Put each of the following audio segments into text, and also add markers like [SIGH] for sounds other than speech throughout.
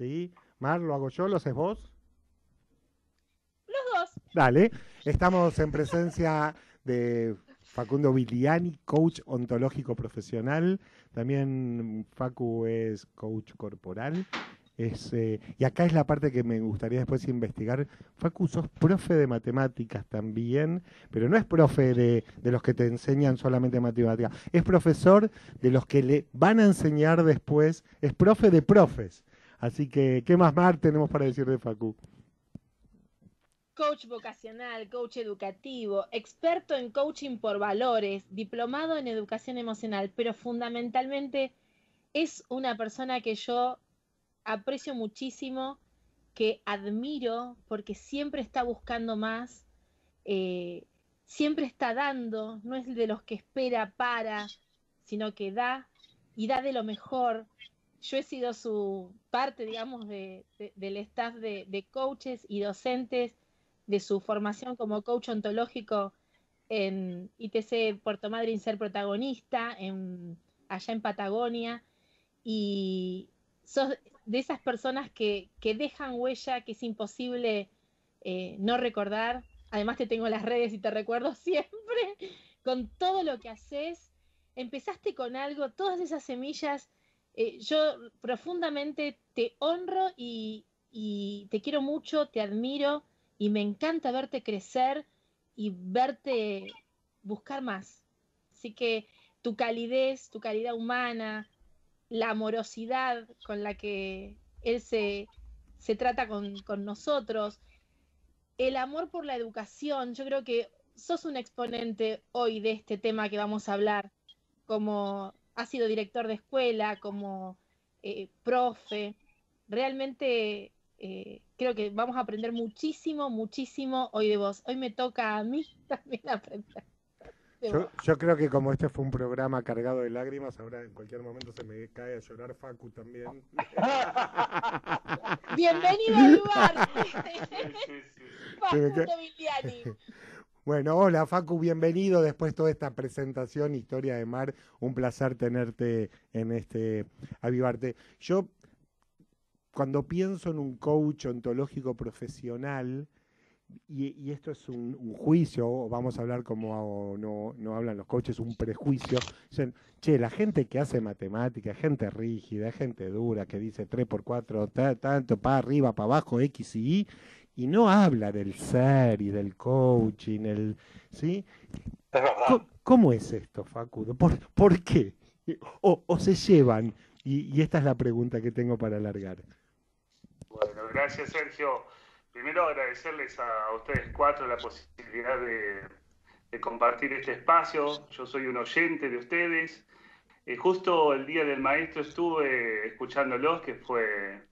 ¿sí? Mar, ¿lo hago yo? ¿Lo haces vos? Los dos. Dale, estamos en presencia de Facundo Viliani, coach ontológico profesional. También Facu es coach corporal. Es, eh, y acá es la parte que me gustaría después investigar. Facu, sos profe de matemáticas también, pero no es profe de, de los que te enseñan solamente matemáticas, es profesor de los que le van a enseñar después, es profe de profes. Así que, ¿qué más, Mar, tenemos para decir de Facu? Coach vocacional, coach educativo, experto en coaching por valores, diplomado en educación emocional, pero fundamentalmente es una persona que yo aprecio muchísimo, que admiro porque siempre está buscando más, eh, siempre está dando, no es de los que espera para, sino que da y da de lo mejor. Yo he sido su parte, digamos, de, de, del staff de, coaches y docentes de su formación como coach ontológico en ITC Puerto Madryn ser protagonista, en, allá en Patagonia, y sos de esas personas que, que dejan huella, que es imposible eh, no recordar. Además te tengo en las redes y te recuerdo [LAUGHS] siempre con todo lo que haces. Empezaste con algo, todas esas semillas. Eh, yo profundamente te honro y, te quiero mucho, te admiro y me encanta verte crecer y verte buscar más. Así que tu calidez, tu calidad humana, la amorosidad con la que él se, se trata con, con, nosotros, el amor por la educación, yo creo que sos un exponente hoy de este tema que vamos a hablar, como has sido director de escuela, como eh, profe, realmente eh, creo que vamos a aprender muchísimo, muchísimo hoy de vos. Hoy me toca a mí [LAUGHS] también aprender. Yo, yo, creo que como este fue un programa cargado de lágrimas, ahora en cualquier momento se me cae a llorar Facu también. [LAUGHS] Bienvenido al lugar. [LAUGHS] Facundo Viliani. Bueno, hola Facu, bienvenido después de toda esta presentación, Historia de Mar. Un placer tenerte en este Avivarte. Yo cuando pienso en un coach ontológico profesional, y, esto es un, juicio, vamos a hablar como no, no hablan los coaches, un prejuicio, che, la gente que hace matemática, gente rígida, gente dura, que dice 3 por 4 tanto, para arriba, para abajo, X y Y, y no habla del ser y del coaching, el, ¿sí? ¿Cómo, ¿Cómo, es esto, Facundo? ¿Por, por qué? O, o se llevan? Y, y esta es la pregunta que tengo para alargar. Bueno, gracias Sergio. Primero agradecerles a ustedes cuatro la posibilidad de, de compartir este espacio. Yo soy un oyente de ustedes. Eh, justo el día del maestro estuve escuchándolos, que fue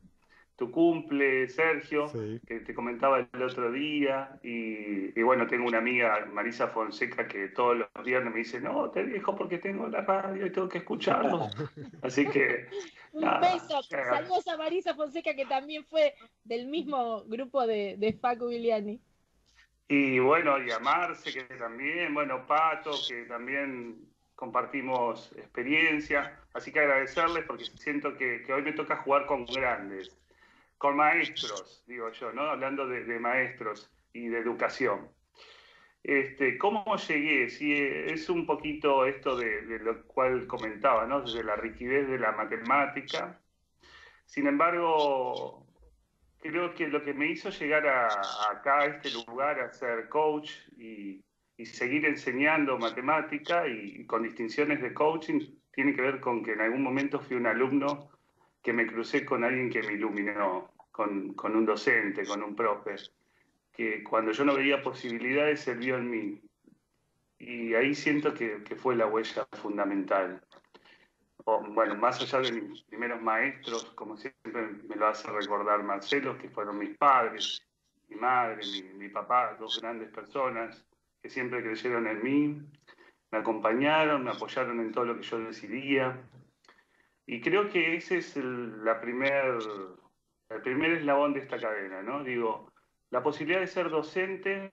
tu cumple, Sergio, sí. que te comentaba el otro día. Y, y, bueno, tengo una amiga, Marisa Fonseca, que todos los viernes me dice, no, te dejo porque tengo la radio y tengo que escucharlo. [LAUGHS] Así que... Un nada, beso. Saludos a Marisa Fonseca, que también fue del mismo grupo de, de Facu Viliani. Y bueno, y a Marce, que también, bueno, Pato, que también compartimos experiencia. Así que agradecerles porque siento que, que hoy me toca jugar con grandes con maestros, digo yo, ¿no? Hablando de, maestros y de educación. Este, ¿Cómo llegué? Sí, es un poquito esto de, lo cual comentaba, ¿no? Desde la rigidez de la matemática. Sin embargo, creo que lo que me hizo llegar a, acá, a este lugar, a ser coach y, y seguir enseñando matemática y, y, con distinciones de coaching, tiene que ver con que en algún momento fui un alumno que me crucé con alguien que me iluminó, con, con, un docente, con un profe, que cuando yo no veía posibilidades, se vio en mí. Y ahí siento que, que fue la huella fundamental. O, bueno, más allá de mis primeros maestros, como siempre me lo hace recordar Marcelo, que fueron mis padres, mi madre, mi, mi papá, dos grandes personas que siempre creyeron en mí, me acompañaron, me apoyaron en todo lo que yo decidía, y creo que ese es el, primer, el primer eslabón de esta cadena, ¿no? Digo, la posibilidad de ser docente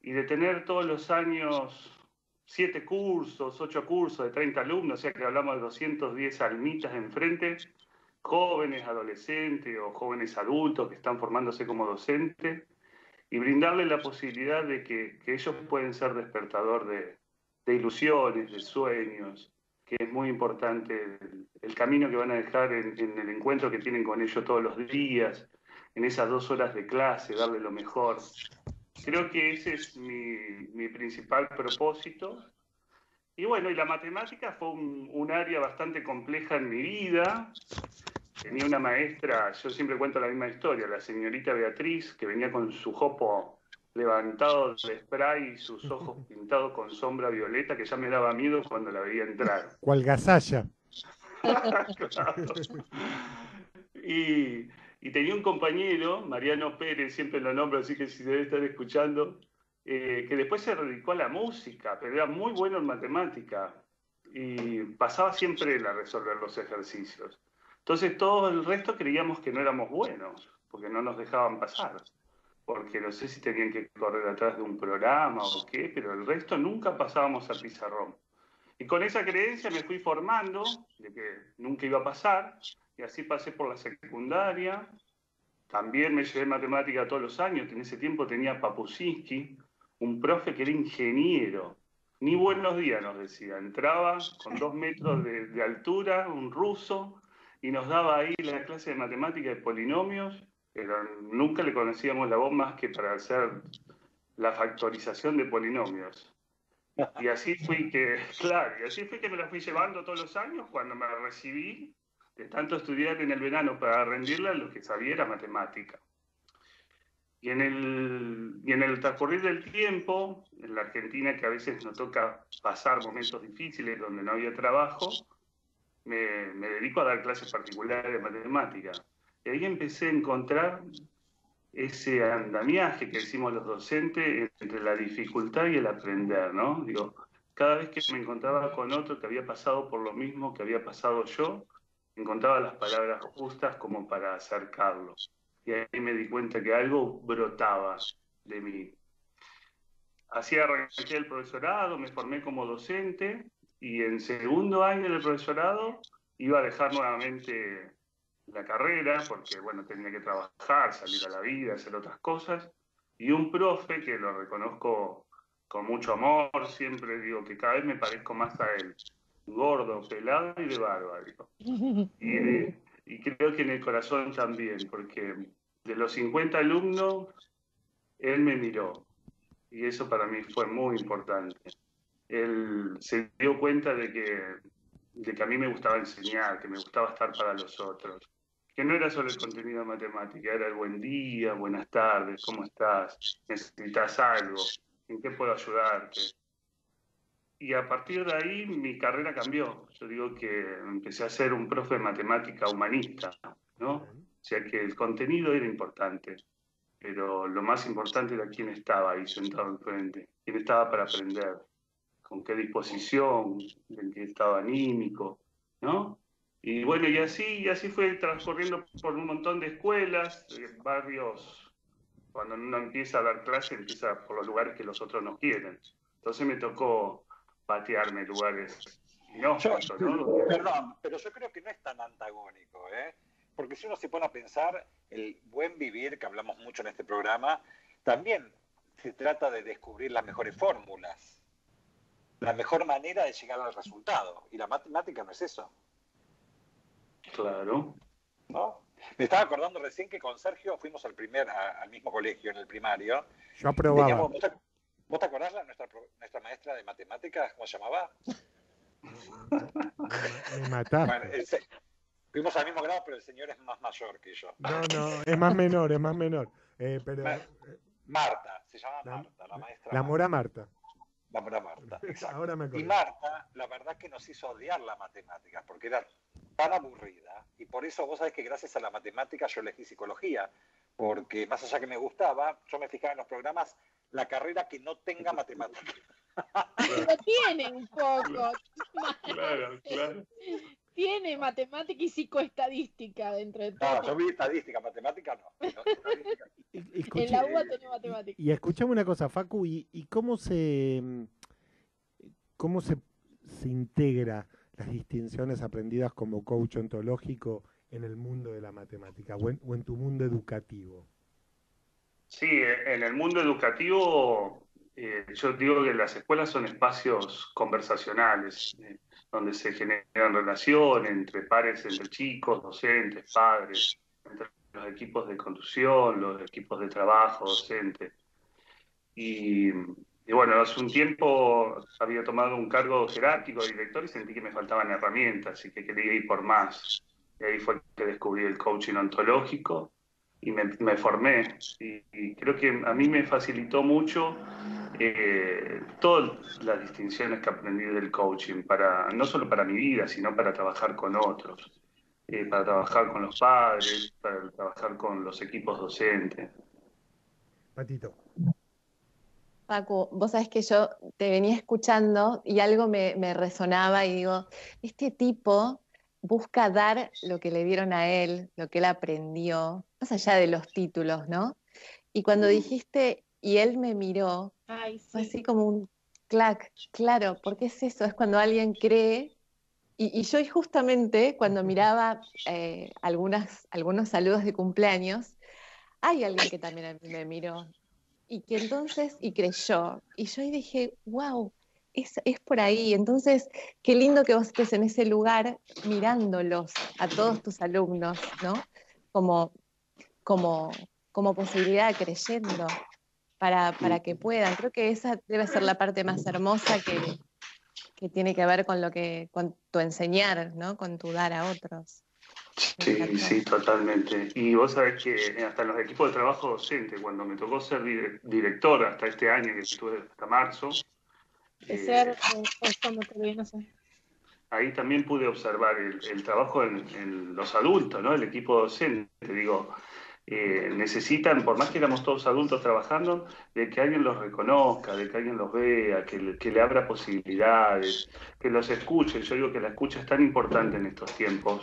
y de tener todos los años siete cursos, ocho cursos de 30 alumnos, o sea que hablamos de 210 almitas enfrente, jóvenes, adolescentes o jóvenes adultos que están formándose como docentes y brindarles la posibilidad de que, ellos pueden ser despertador de, ilusiones, de sueños, que es muy importante el, camino que van a dejar en, el encuentro que tienen con ellos todos los días, en esas dos horas de clase, darle lo mejor. Creo que ese es mi, principal propósito. Y bueno, y la matemática fue un, un área bastante compleja en mi vida, tenía una maestra, yo siempre cuento la misma historia, la señorita Beatriz, que venía con su jopo levantado de spray y sus ojos pintados con sombra violeta, que ya me daba miedo cuando la veía entrar. [LAUGHS] ¿Cuál gasalla? [LAUGHS] y, tenía un compañero, Mariano Pérez, siempre lo nombro, así que si debe estar escuchando, eh, que después se dedicó a la música, pero era muy bueno en matemática y pasaba siempre a resolver los ejercicios. Entonces todo el resto creíamos que no éramos buenos, porque no nos dejaban pasar, porque no sé si tenían que correr atrás de un programa o qué, pero el resto nunca pasábamos al pizarrón. Y con esa creencia me fui formando de que nunca iba a pasar, y así pasé por la secundaria. También me llevé matemática todos los años, en ese tiempo tenía Papusinski, un profe que era ingeniero. Ni buenos días nos decía, entraba con dos metros de, de altura, un ruso, y nos daba ahí la clase de matemática de polinomios, pero nunca le conocíamos la voz más que para hacer la factorización de polinomios. Y así fui que, [LAUGHS] claro, y así fui que me la fui llevando todos los años cuando me recibí de tanto estudiar en el verano para rendirla, lo que sabía era matemática. Y en, el, y en el transcurrir del tiempo, en la Argentina que a veces nos toca pasar momentos difíciles donde no había trabajo, me, dedico a dar clases particulares de matemática. Y ahí empecé a encontrar ese andamiaje que decimos los docentes entre la dificultad y el aprender, ¿no? Digo, cada vez que me encontraba con otro que había pasado por lo mismo que había pasado yo, encontraba las palabras justas como para acercarlo. Y ahí me di cuenta que algo brotaba de mí. Así arranqué el profesorado, me formé como docente y en segundo año del profesorado iba a dejar nuevamente la carrera porque, bueno, tenía que trabajar, salir a la vida, hacer otras cosas. Y un profe que lo reconozco con mucho amor, siempre digo que cada vez me parezco más a él, gordo, pelado y de barba, [LAUGHS] Y, y creo que en el corazón también, porque de los 50 alumnos, él me miró. Y eso para mí fue muy importante él se dio cuenta de que, de que a mí me gustaba enseñar, que me gustaba estar para los otros. Que no era solo el contenido de matemática, era el buen día, buenas tardes, ¿cómo estás? ¿Necesitas algo? ¿En qué puedo ayudarte? Y a partir de ahí mi carrera cambió. Yo digo que empecé a ser un profe de matemática humanista, ¿no? O sea que el contenido era importante, pero lo más importante era quién estaba ahí sentado enfrente, quién estaba para aprender con qué disposición, en qué estado anímico, ¿no? Y bueno, y así, y así fue transcurriendo por un montón de escuelas, barrios, cuando uno empieza a dar clase, empieza por los lugares que los otros no quieren. Entonces me tocó patearme lugares no, ¿no? Perdón, pero yo creo que no es tan antagónico, ¿eh? Porque si uno se pone a pensar, el buen vivir, que hablamos mucho en este programa, también se trata de descubrir las mejores fórmulas la mejor manera de llegar al resultado. Y la matemática no es eso. Claro. ¿No? Me estaba acordando recién que con Sergio fuimos al primer, al mismo colegio, en el primario. Yo aprobaba. ¿vos, te, acordás la, nuestra, nuestra maestra de matemáticas, cómo se llamaba? [LAUGHS] Me mataste. fuimos al mismo grado, pero el señor es más mayor que yo. No, no, es más menor, es más menor. Eh, pero, Marta, se llama Marta, la maestra. La Mora Marta. Marta. y Marta, la verdad que nos hizo odiar la matemática, porque era tan aburrida. Y por eso vos sabés que gracias a la matemática yo elegí psicología, porque más allá que me gustaba, yo me fijaba en los programas la carrera que no tenga matemática. [LAUGHS] Lo tiene un poco. Claro, claro. Tiene matemática y psicoestadística dentro de todo. No, yo vi estadística, matemática no. [LAUGHS] en la UA tenía matemática. Y escuchame una cosa, Facu, ¿y, cómo se cómo se, se integra las distinciones aprendidas como coach ontológico en el mundo de la matemática o en, tu mundo educativo? Sí, en el mundo educativo eh, yo digo que las escuelas son espacios conversacionales, eh, donde se generan relaciones entre pares, entre chicos, docentes, padres, entre los equipos de conducción, los equipos de trabajo, docentes. Y, bueno, hace un tiempo había tomado un cargo jerárquico de director y sentí que me faltaban herramientas y que quería ir por más. Y ahí fue que descubrí el coaching ontológico y me, formé. Y, creo que a mí me facilitó mucho eh, todas las distinciones que aprendí del coaching, para, no solo para mi vida, sino para trabajar con otros, eh, para trabajar con los padres, para trabajar con los equipos docentes. Patito. Paco, vos sabés que yo te venía escuchando y algo me, me resonaba y digo, este tipo busca dar lo que le dieron a él, lo que él aprendió, más allá de los títulos, ¿no? Y cuando dijiste, y él me miró, fue así como un clac, claro, porque es eso, es cuando alguien cree, y, yo justamente cuando miraba eh, algunas, algunos saludos de cumpleaños, hay alguien que también a mí me miró, y que entonces, y creyó, y yo dije, wow, es, por ahí. Entonces, qué lindo que vos estés en ese lugar mirándolos a todos tus alumnos, ¿no? Como, como, como posibilidad, creyendo, para, para que puedan. Creo que esa debe ser la parte más hermosa que, que tiene que ver con lo que, con tu enseñar, ¿no? Con tu dar a otros. Sí, sí, totalmente. Y vos sabés que hasta en los equipos de trabajo docente, cuando me tocó ser director hasta este año, que estuve hasta marzo, eh, ahí también pude observar el, trabajo en, los adultos, ¿no? El equipo docente, digo, eh, necesitan, por más que éramos todos adultos trabajando, de que alguien los reconozca, de que alguien los vea, que, que le abra posibilidades, que los escuche. Yo digo que la escucha es tan importante en estos tiempos,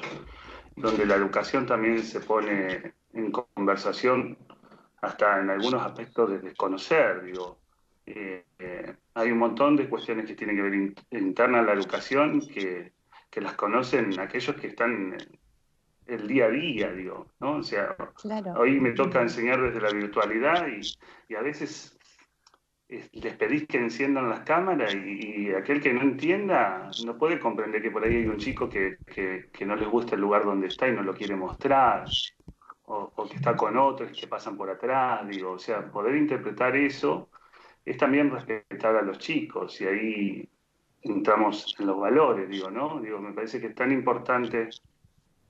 donde la educación también se pone en conversación hasta en algunos aspectos de desconocer, digo. Eh, hay un montón de cuestiones que tienen que ver interna a la educación que, las conocen aquellos que están el día a día, digo, ¿no? O sea, hoy me toca enseñar desde la virtualidad y, a veces les pedís que enciendan las cámaras y, aquel que no entienda no puede comprender que por ahí hay un chico que, no les gusta el lugar donde está y no lo quiere mostrar, o, o que está con otros que pasan por atrás, digo, o sea, poder interpretar eso es también respetar a los chicos y ahí entramos en los valores, digo, ¿no? Digo, me parece que es tan importante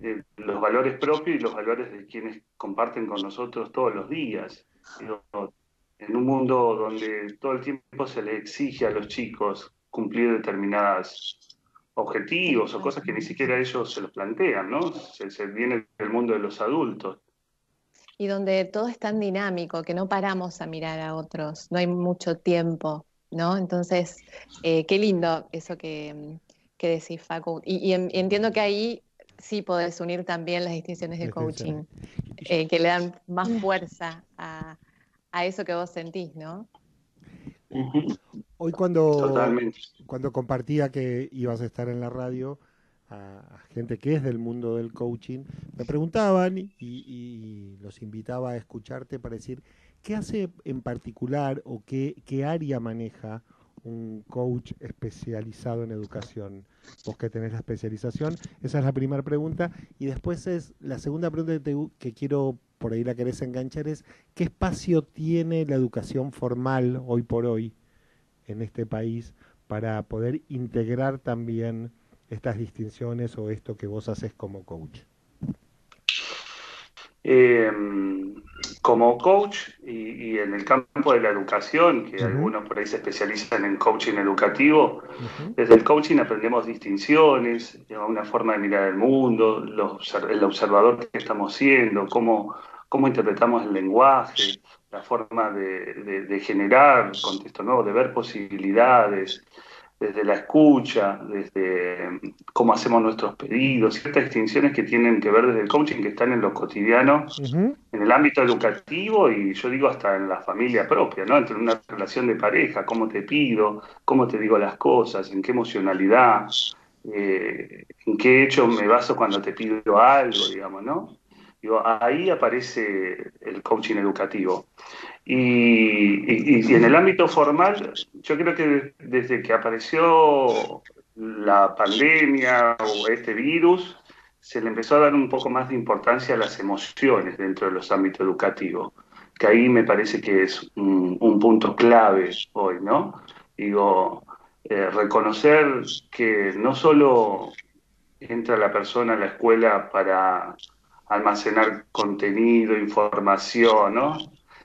eh, los valores propios y los valores de quienes comparten con nosotros todos los días. en un mundo donde todo el tiempo se le exige a los chicos cumplir determinados objetivos o cosas que ni siquiera ellos se los plantean, ¿no? Se, se viene del mundo de los adultos y donde todo es tan dinámico que no paramos a mirar a otros, no hay mucho tiempo, ¿no? Entonces, eh, qué lindo eso que, que decís, Facu. Y, entiendo que ahí sí podés unir también las distinciones de coaching, eh, que le dan más [LAUGHS] fuerza a, eso que vos sentís, ¿no? Hoy cuando, cuando compartía que ibas a estar en la radio, a, gente que es del mundo del coaching, me preguntaban y, los invitaba a escucharte para decir qué hace en particular o qué, qué área maneja un coach especializado en educación. Vos que tenés la especialización, esa es la primera pregunta. Y después es la segunda pregunta que, quiero, por ahí la querés enganchar, es ¿qué espacio tiene la educación formal hoy por hoy en este país para poder integrar también estas distinciones o esto que vos haces como coach? Em, como coach y, en el campo de la educación, que algunos por ahí se especializan en coaching educativo, desde el coaching aprendemos distinciones, una forma de mirar el mundo, el observador que estamos siendo, cómo, cómo interpretamos el lenguaje, la forma de, de generar contexto nuevo, de ver posibilidades, desde la escucha, desde mm, cómo hacemos nuestros pedidos, ciertas distinciones que tienen que ver desde el coaching que están en lo cotidiano, en el ámbito educativo y yo digo hasta en la familia propia, ¿no? Entre una relación de pareja, cómo te pido, cómo te digo las cosas, en qué emocionalidad, eh, en qué hecho me baso cuando te pido algo, digamos, ¿no? Digo, ahí aparece el coaching educativo. Y, en el ámbito formal, yo creo que desde que apareció la pandemia o este virus, se le empezó a dar un poco más de importancia a las emociones dentro de los ámbitos educativos, que ahí me parece que es un, punto clave hoy, ¿no? Digo, eh, reconocer que no solo entra la persona a la escuela para almacenar contenido, información, ¿no?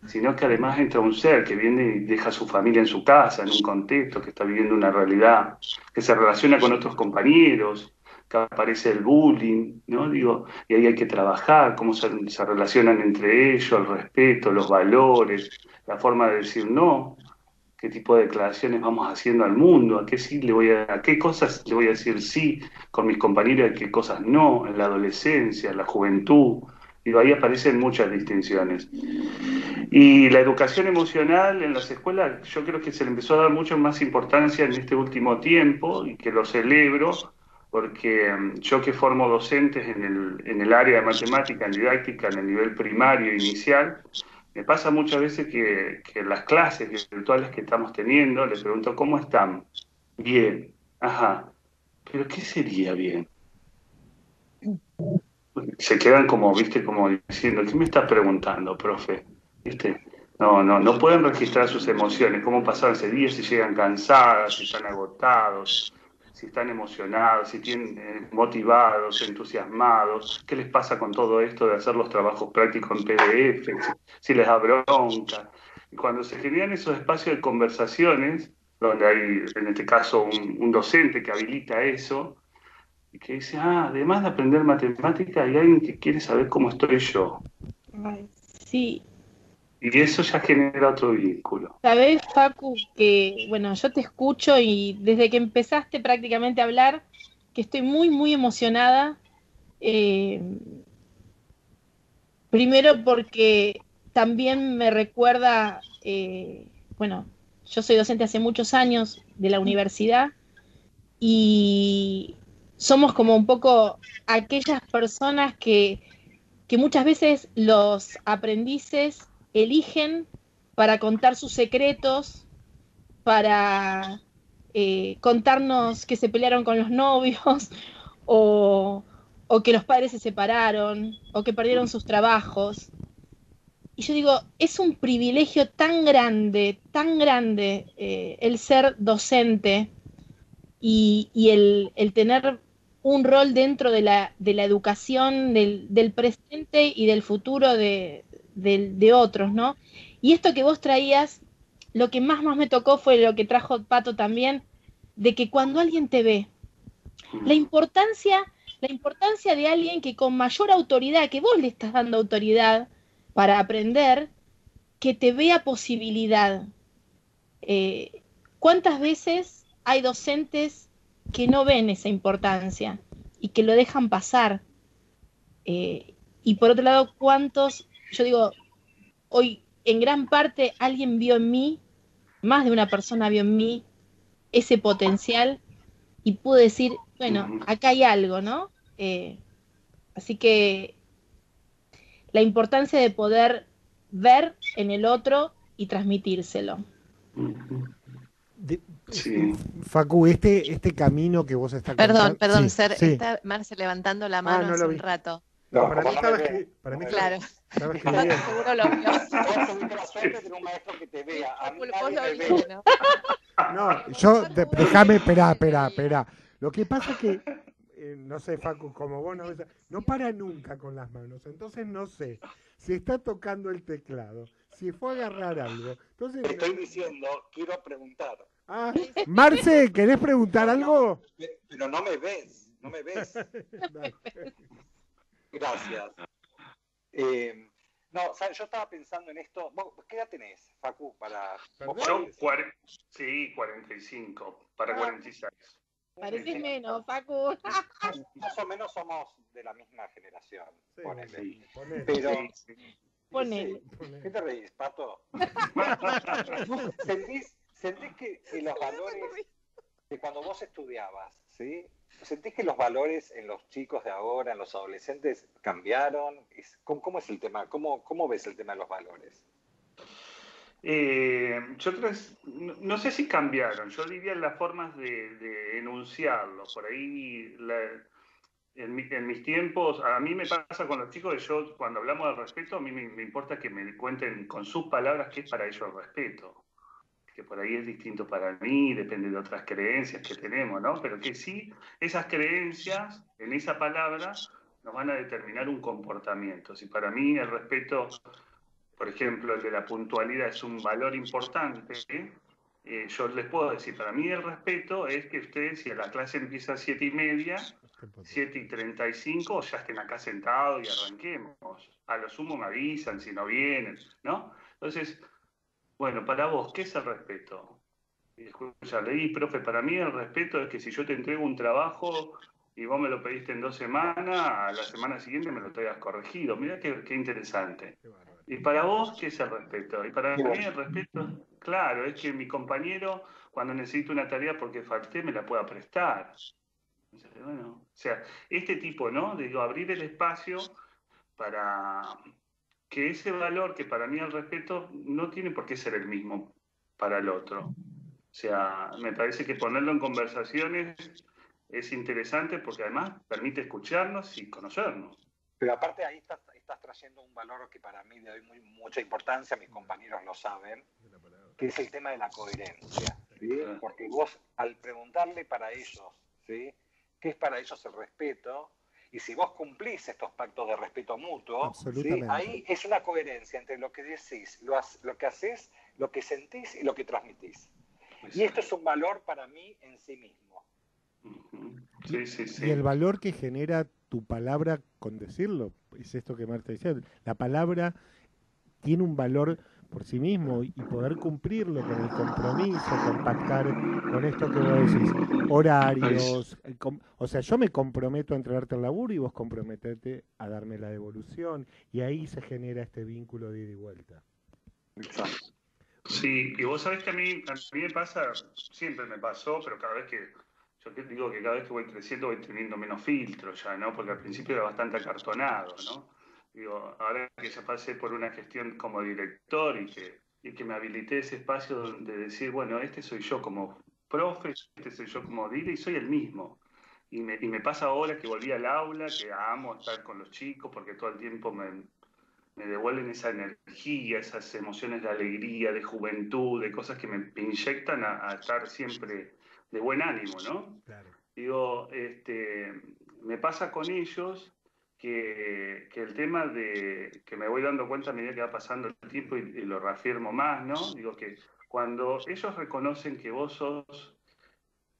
Sino que además entra un ser que viene y deja a su familia en su casa, en un contexto, que está viviendo una realidad, que se relaciona con otros compañeros, que aparece el bullying, ¿no? Digo, y ahí hay que trabajar, cómo se, relacionan entre ellos, el respeto, los valores, la forma de decir no, qué tipo de declaraciones vamos haciendo al mundo, a qué sí le voy a, a qué cosas le voy a decir sí con mis compañeros a qué cosas no, en la adolescencia, en la juventud. Digo, ahí aparecen muchas distinciones. Y la educación emocional en las escuelas, yo creo que se le empezó a dar mucho más importancia en este último tiempo y que lo celebro, porque mm, yo que formo docentes en el, en el área de matemática, en didáctica, en el nivel primario inicial, me pasa muchas veces que, que las clases virtuales que estamos teniendo, les pregunto, ¿cómo están? Bien, ajá, pero ¿qué sería bien? Se quedan como, viste, como diciendo, ¿qué me está preguntando, profe? ¿Viste? No, no, no pueden registrar sus emociones, cómo pasaron ese día, si llegan cansadas, si están agotados, si están emocionados, si tienen eh, motivados, entusiasmados, qué les pasa con todo esto de hacer los trabajos prácticos en PDF, si, les da bronca. Y cuando se generan esos espacios de conversaciones, donde hay, en este caso, un, docente que habilita eso, que dice, ah, además de aprender matemática, hay alguien que quiere saber cómo estoy yo. Sí, y eso ya genera otro vínculo. Sabes, Facu, que, bueno, yo te escucho y desde que empezaste prácticamente a hablar, que estoy muy, muy emocionada. Eh, primero porque también me recuerda, eh, bueno, yo soy docente hace muchos años de la universidad y somos como un poco aquellas personas que, que muchas veces los aprendices eligen para contar sus secretos, para eh, contarnos que se pelearon con los novios [LAUGHS] o, que los padres se separaron o que perdieron sus trabajos. Y yo digo, es un privilegio tan grande, tan grande eh, el ser docente y, el, tener un rol dentro de la, educación del, presente y del futuro de, de, otros, ¿no? Y esto que vos traías, lo que más, más me tocó fue lo que trajo Pato también, de que cuando alguien te ve, la importancia, la importancia de alguien que con mayor autoridad, que vos le estás dando autoridad para aprender, que te vea posibilidad. Eh, ¿Cuántas veces hay docentes que no ven esa importancia y que lo dejan pasar? Eh, y por otro lado, ¿cuántos yo digo, hoy en gran parte alguien vio en mí, más de una persona vio en mí ese potencial y pude decir, bueno, acá hay algo, ¿no? Eh, así que la importancia de poder ver en el otro y transmitírselo. Facu, este, este camino que vos estás Perdón, perdón, Ser, está Marce levantando la ah, mano hace un rato. No, para, mí estaba, para mí claro. estaba escribiendo. Seguro lo vio. No, yo, déjame, espera, espera, espera. Lo que pasa es que, eh, no sé, Facu, como vos no no para nunca con las manos. Entonces no sé si está tocando el teclado, si fue a agarrar algo. Entonces, Estoy diciendo, quiero preguntar. Ah, Marce, ¿querés preguntar algo? Pero no me ves, no me ves. [LAUGHS] Gracias. Eh, no, yo estaba pensando en esto. ¿Qué edad tenés, Facu, para... Yo, sí, 45, para 46. Ah. Pareces menos, Facu. [LAUGHS] Más o menos somos de la misma generación, ponele. Pero... Ponele. ¿Qué te reís, Pato? [LAUGHS] ¿Sentís, sentís que, que los valores de cuando vos estudiabas, ¿sí? ¿Sentís que los valores en los chicos de ahora, en los adolescentes, cambiaron? ¿Cómo, es el tema? ¿Cómo, ¿Cómo ves el tema de los valores? Eh, yo creo no, sé si cambiaron, yo diría las formas de, enunciarlos. Por ahí, en, mis tiempos, a mí me pasa con los chicos que yo, cuando hablamos de respeto, a mí me, importa que me cuenten con sus palabras qué es para ellos el respeto. Que por ahí es distinto para mí, depende de otras creencias que tenemos, ¿no? Pero que sí, esas creencias en esa palabra nos van a determinar un comportamiento. Si para mí el respeto por ejemplo, el de la puntualidad es un valor importante, eh, yo les puedo decir, para mí el respeto es que ustedes, si la clase empieza a siete y media, siete y treinta y cinco, ya estén acá sentados y arranquemos. A lo sumo me avisan si no vienen, ¿no? Entonces, bueno, para vos, ¿qué es el respeto? Escucha, leí, profe, para mí el respeto es que si yo te entrego un trabajo y vos me lo pediste en dos semanas, a la semana siguiente me lo traigas corregido. Mira qué, qué interesante. ¿Y para vos qué es el respeto? Y para mí el respeto, claro, es que mi compañero, cuando necesito una tarea porque falté, me la pueda prestar. Bueno, o sea, este tipo, ¿no? Digo, abrir el espacio para que ese valor que para mí el respeto no tiene por qué ser el mismo para el otro. O sea, me parece que ponerlo en conversaciones es interesante porque además permite escucharnos y conocernos. Pero aparte ahí está estás trayendo un valor que para mí le doy muy, mucha importancia, mis compañeros lo saben, que es el tema de la coherencia. Porque vos, al preguntarle para ellos, ¿sí? ¿qué es para ellos el respeto? Y si vos cumplís estos pactos de respeto mutuo, ahí es una coherencia entre lo que decís, lo, lo que haces, lo que sentís y lo que transmitís. Y esto es un valor para mí en sí mismo. Sí, sí, sí. Y el valor que genera tu palabra con decirlo, es esto que Marta decía, la palabra tiene un valor por sí mismo y poder cumplirlo con el compromiso, con pactar con esto que vos decís, horarios, o sea, yo me comprometo a entregarte el laburo y vos comprometete a darme la devolución y ahí se genera este vínculo de ida y vuelta. Sí, y vos sabés que a mí, a mí me pasa, siempre me pasó, pero cada vez que yo digo que cada vez que voy creciendo voy teniendo menos filtros ya, ¿no? Porque al principio era bastante acartonado, ¿no? Digo, ahora que ya pasé por una gestión como director y que, y que me habilité ese espacio de decir, bueno, este soy yo como profe, este soy yo como dile y soy el mismo. Y me, y me pasa ahora que volví al aula, que amo estar con los chicos porque todo el tiempo me, me devuelven esa energía, esas emociones de alegría, de juventud, de cosas que me inyectan a estar siempre de buen ánimo, ¿no? Claro. Digo, este, me pasa con ellos que, el tema de que me voy dando cuenta a medida que va pasando el tiempo y, lo reafirmo más, ¿no? Digo que cuando ellos reconocen que vos sos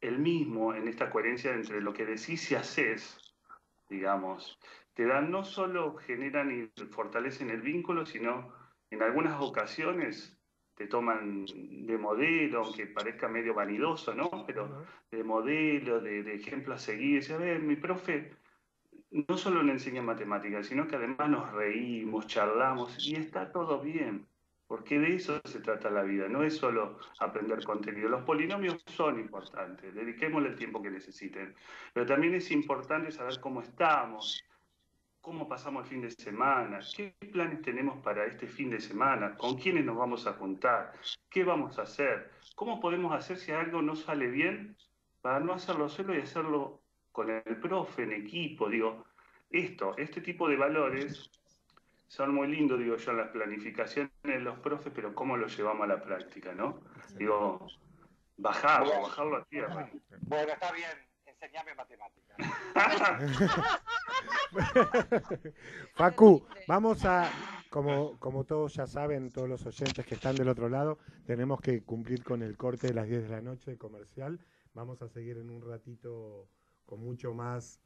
el mismo en esta coherencia entre lo que decís y haces, digamos, te dan no solo generan y fortalecen el vínculo, sino en algunas ocasiones te toman de modelo, aunque parezca medio vanidoso, ¿no? Pero de modelo, de, ejemplo a seguir. Dice, a ver, mi profe no solo le enseña matemáticas, sino que además nos reímos, charlamos y está todo bien. Porque de eso se trata la vida, no es solo aprender contenido. Los polinomios son importantes, dediquémosle el tiempo que necesiten. Pero también es importante saber cómo estamos, cómo pasamos el fin de semana, qué planes tenemos para este fin de semana, con quiénes nos vamos a juntar, qué vamos a hacer, cómo podemos hacer si algo no sale bien para no hacerlo solo y hacerlo con el profe, en equipo. Digo, esto, este tipo de valores son muy lindos, digo yo, en las planificaciones de los profes, pero cómo lo llevamos a la práctica, ¿no? Digo, bajarlo, bajarlo a tierra. Bueno, está bien enseñame matemáticas. [LAUGHS] Facu, vamos a, como, como todos ya saben, todos los oyentes que están del otro lado, tenemos que cumplir con el corte de las 10 de la noche de comercial. Vamos a seguir en un ratito con mucho más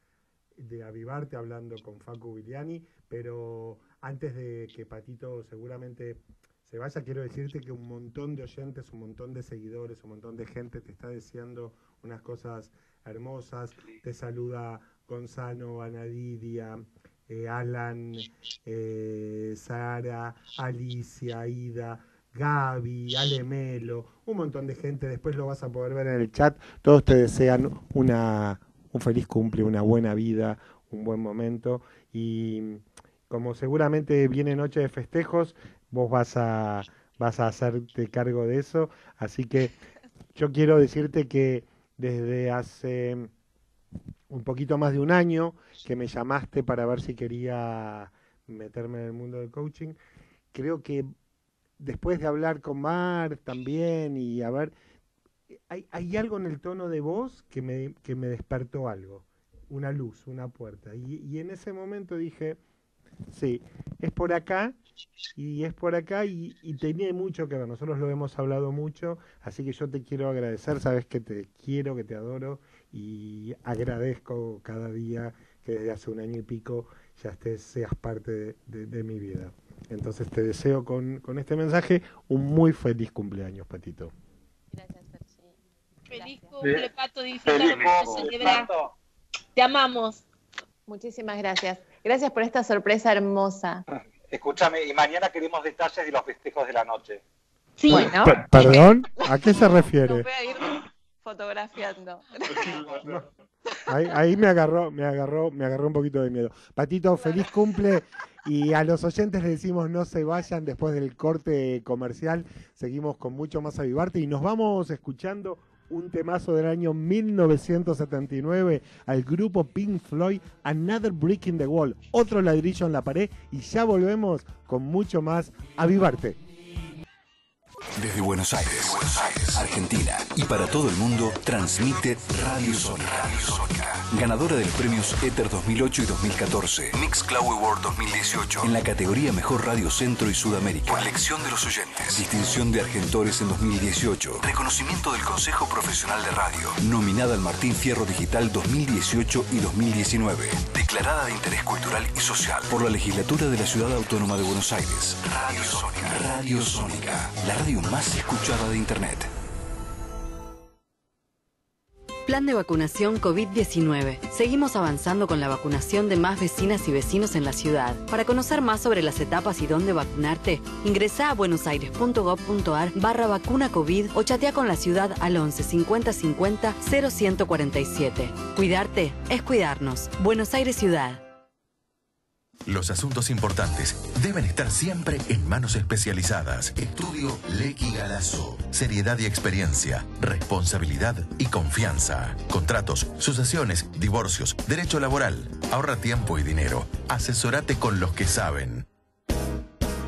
de avivarte hablando con Facu Viliani, pero antes de que Patito seguramente se vaya, quiero decirte que un montón de oyentes, un montón de seguidores, un montón de gente te está deseando unas cosas hermosas. Te saluda Gonzalo, Anadidia, eh, Alan, eh, Sara, Alicia, Ida. Gaby, Alemelo, un montón de gente, después lo vas a poder ver en el chat, todos te desean una, un feliz cumple, una buena vida, un buen momento. Y como seguramente viene noche de festejos, vos vas a vas a hacerte cargo de eso, así que yo quiero decirte que desde hace un poquito más de un año que me llamaste para ver si quería meterme en el mundo del coaching, creo que después de hablar con Mar también y a ver, hay, hay algo en el tono de voz que me, que me despertó algo, una luz, una puerta. Y, y en ese momento dije, sí, es por acá y es por acá y, tenía mucho que ver. Nosotros lo hemos hablado mucho, así que yo te quiero agradecer, sabes que te quiero, que te adoro y agradezco cada día que desde hace un año y pico ya estés, seas parte de, de, de mi vida. Entonces te deseo con, con, este mensaje un muy feliz cumpleaños, Patito. Feliz cumple, Pato, disfruta celebrar. Te amamos. Muchísimas gracias. Gracias por esta sorpresa hermosa. Escúchame, y mañana queremos detalles de los festejos de la noche. Sí. Bueno. ¿Perdón? ¿A qué se refiere? No voy a ir fotografiando. [LAUGHS] Ahí, ahí, me agarró, me agarró, me agarró un poquito de miedo. Patito, feliz cumple y a los oyentes les decimos no se vayan después del corte comercial. Seguimos con mucho más Avivarte y nos vamos escuchando un temazo del año 1979 al grupo Pink Floyd, Another Brick in the Wall, otro ladrillo en la pared y ya volvemos con mucho más Avivarte. Desde Buenos Aires, Buenos Aires, Argentina y para todo el mundo transmite Radio Sónica. Radio Sónica. Ganadora de los premios Ether 2008 y 2014, Mix Cloud Award 2018 en la categoría Mejor Radio Centro y Sudamérica. Por elección de los oyentes. Distinción de Argentores en 2018. Reconocimiento del Consejo Profesional de Radio. Nominada al Martín Fierro Digital 2018 y 2019. Declarada de interés cultural y social por la Legislatura de la Ciudad Autónoma de Buenos Aires. Radio Sónica. Radio Sónica. La radio más escuchada de Internet. Plan de vacunación COVID-19. Seguimos avanzando con la vacunación de más vecinas y vecinos en la ciudad. Para conocer más sobre las etapas y dónde vacunarte, ingresa a buenosaires.gov.ar barra vacuna COVID o chatea con la ciudad al 11 50 50 0147. Cuidarte es cuidarnos. Buenos Aires Ciudad. Los asuntos importantes deben estar siempre en manos especializadas. Estudio Lequi Galazo. Seriedad y experiencia, responsabilidad y confianza. Contratos, sucesiones, divorcios, derecho laboral. Ahorra tiempo y dinero. Asesorate con los que saben.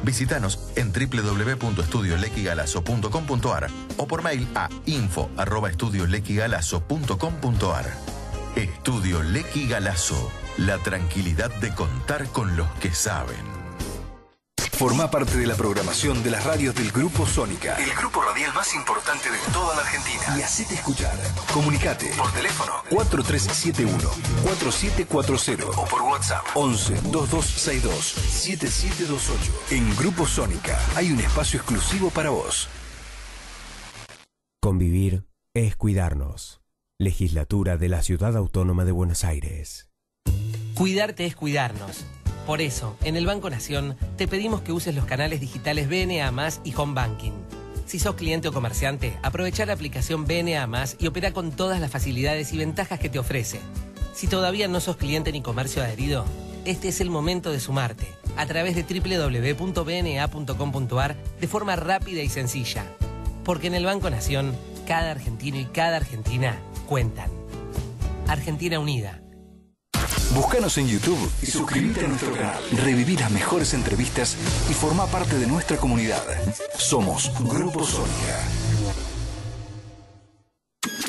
Visítanos en www.estudiolequigalazo.com.ar o por mail a info@estudiolequigalazo.com.ar. Estudio Lequi Galazo. La tranquilidad de contar con los que saben. Forma parte de la programación de las radios del Grupo Sónica, el grupo radial más importante de toda la Argentina. Y hacete escuchar. Comunicate por teléfono 4371-4740 o por WhatsApp 11 2262 7728. En Grupo Sónica hay un espacio exclusivo para vos. Convivir es cuidarnos. Legislatura de la Ciudad Autónoma de Buenos Aires. Cuidarte es cuidarnos. Por eso, en el Banco Nación te pedimos que uses los canales digitales BNA y Home Banking. Si sos cliente o comerciante, aprovecha la aplicación BNA y opera con todas las facilidades y ventajas que te ofrece. Si todavía no sos cliente ni comercio adherido, este es el momento de sumarte a través de www.bna.com.ar de forma rápida y sencilla. Porque en el Banco Nación, cada argentino y cada argentina cuentan. Argentina Unida. Búscanos en YouTube y suscríbete a nuestro canal. Reviví las mejores entrevistas y forma parte de nuestra comunidad. Somos Grupo Sónica.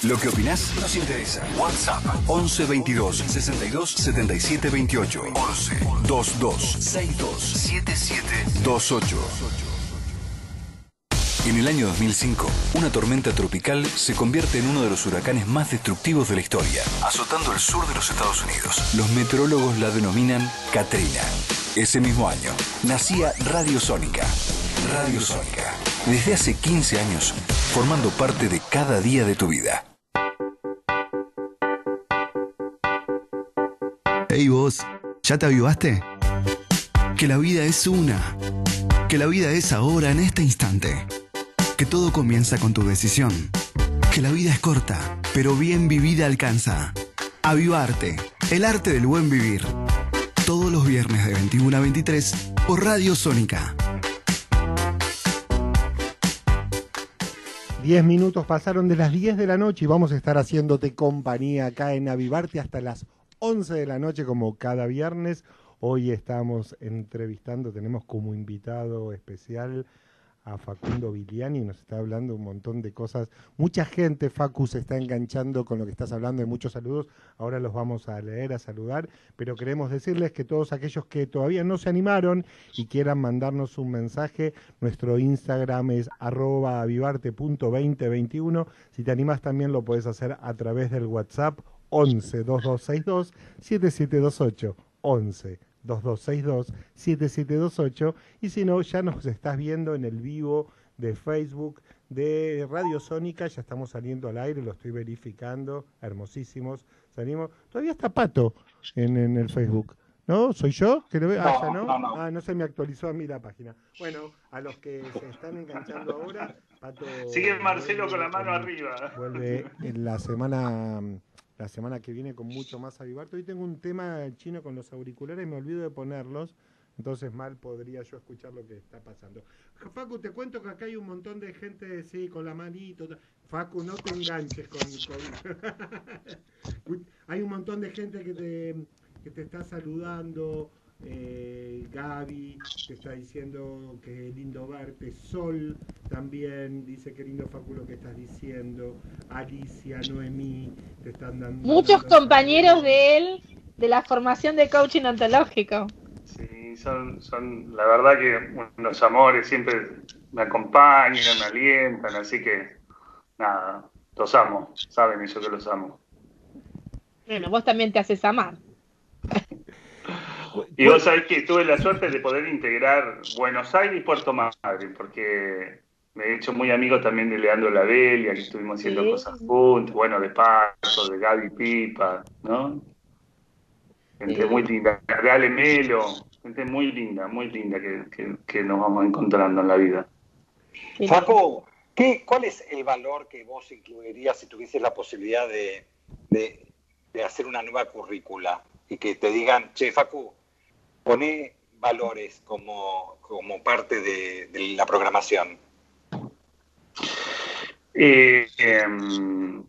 Lo que opinás nos interesa. WhatsApp 11 22 62 77 28 11 22 62 77 28. En el año 2005, una tormenta tropical se convierte en uno de los huracanes más destructivos de la historia, azotando el sur de los Estados Unidos. Los meteorólogos la denominan Katrina. Ese mismo año, nacía Radio Sónica. Radio Sónica. Desde hace 15 años, formando parte de cada día de tu vida. Hey vos, ¿ya te avivaste? Que la vida es una. Que la vida es ahora, en este instante que todo comienza con tu decisión. Que la vida es corta, pero bien vivida alcanza. Avivarte, el arte del buen vivir. Todos los viernes de 21 a 23 por Radio Sónica. Diez minutos pasaron de las 10 de la noche y vamos a estar haciéndote compañía acá en Avivarte hasta las 11 de la noche como cada viernes. Hoy estamos entrevistando, tenemos como invitado especial a Facundo Viliani, nos está hablando un montón de cosas. Mucha gente, Facu, se está enganchando con lo que estás hablando, de muchos saludos. Ahora los vamos a leer, a saludar, pero queremos decirles que todos aquellos que todavía no se animaron y quieran mandarnos un mensaje, nuestro Instagram es arroba avivarte.2021. Si te animas también lo puedes hacer a través del WhatsApp 11 2262 7728 11 2262-7728 y si no, ya nos [LAUGHS] estás viendo en el vivo de Facebook de Radio Sónica, ya estamos saliendo al aire, lo estoy verificando, hermosísimos, salimos, todavía está Pato en, en el Facebook. ¿No? ¿Soy yo? ¿Que lo veo? Ah, no, no, Ah, no se me actualizó a mí la página. Bueno, a los que se están enganchando ahora, Pato... Sigue Marcelo con la mano arriba. Vuelve en la semana la semana que viene con mucho más avivarte. Hoy tengo un tema chino con los auriculares, me olvido de ponerlos, entonces mal podría yo escuchar lo que está pasando. Facu, te cuento que acá hay un montón de gente, sí, con la manito. Facu, no te enganches con... [LAUGHS] hay un montón de gente que te, que te está saludando. Eh, Gaby te está diciendo que lindo verte, Sol también dice que lindo Facu lo que estás diciendo, Alicia, Noemí, te están dando... Muchos compañeros de él de la formación de coaching ontológico. Sí, son, son la verdad que los amores siempre me acompañan, me alientan, así que nada, los amo, saben eso que los amo. Bueno, vos también te haces amar. Y vos sabés que tuve la suerte de poder integrar Buenos Aires y Puerto Madryn, porque me he hecho muy amigo también de Leandro Ladelia, que estuvimos haciendo cosas juntos, bueno, de Paso, de Gaby Pipa, ¿no? Gente muy linda, de Melo, gente muy linda, muy linda que, nos vamos encontrando en la vida. Facu, ¿qué, ¿cuál es el valor que vos incluirías si tuvieses la posibilidad de, de hacer una nueva currícula? Y que te digan, che, Facu, pone valores como, como parte de, la programación? Eh, em,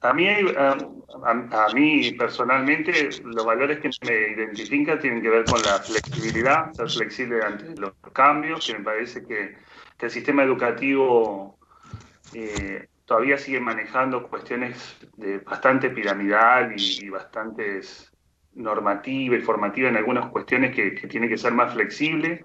a, mí, a, mí personalmente los valores que me identifican tienen que ver con la flexibilidad, ser flexible ante los cambios, que me parece que, el sistema educativo eh, todavía sigue manejando cuestiones de bastante piramidal y, y bastantes normativa y formativa en algunas cuestiones que, tiene que ser más flexible.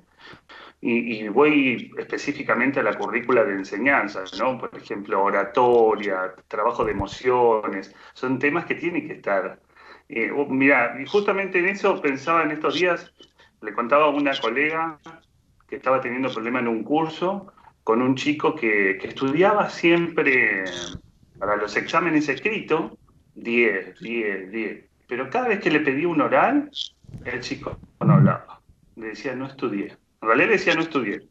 Y, voy específicamente a la currícula de enseñanza, ¿no? Por ejemplo, oratoria, trabajo de emociones, son temas que tienen que estar. Eh, oh, mira, y justamente en eso pensaba en estos días, le contaba a una colega que estaba teniendo problemas en un curso con un chico que, que estudiaba siempre para los exámenes escritos 10, 10, 10 pero cada vez que le pedía un oral, el chico no hablaba. Le decía, no estudié. En realidad decía, no estudié.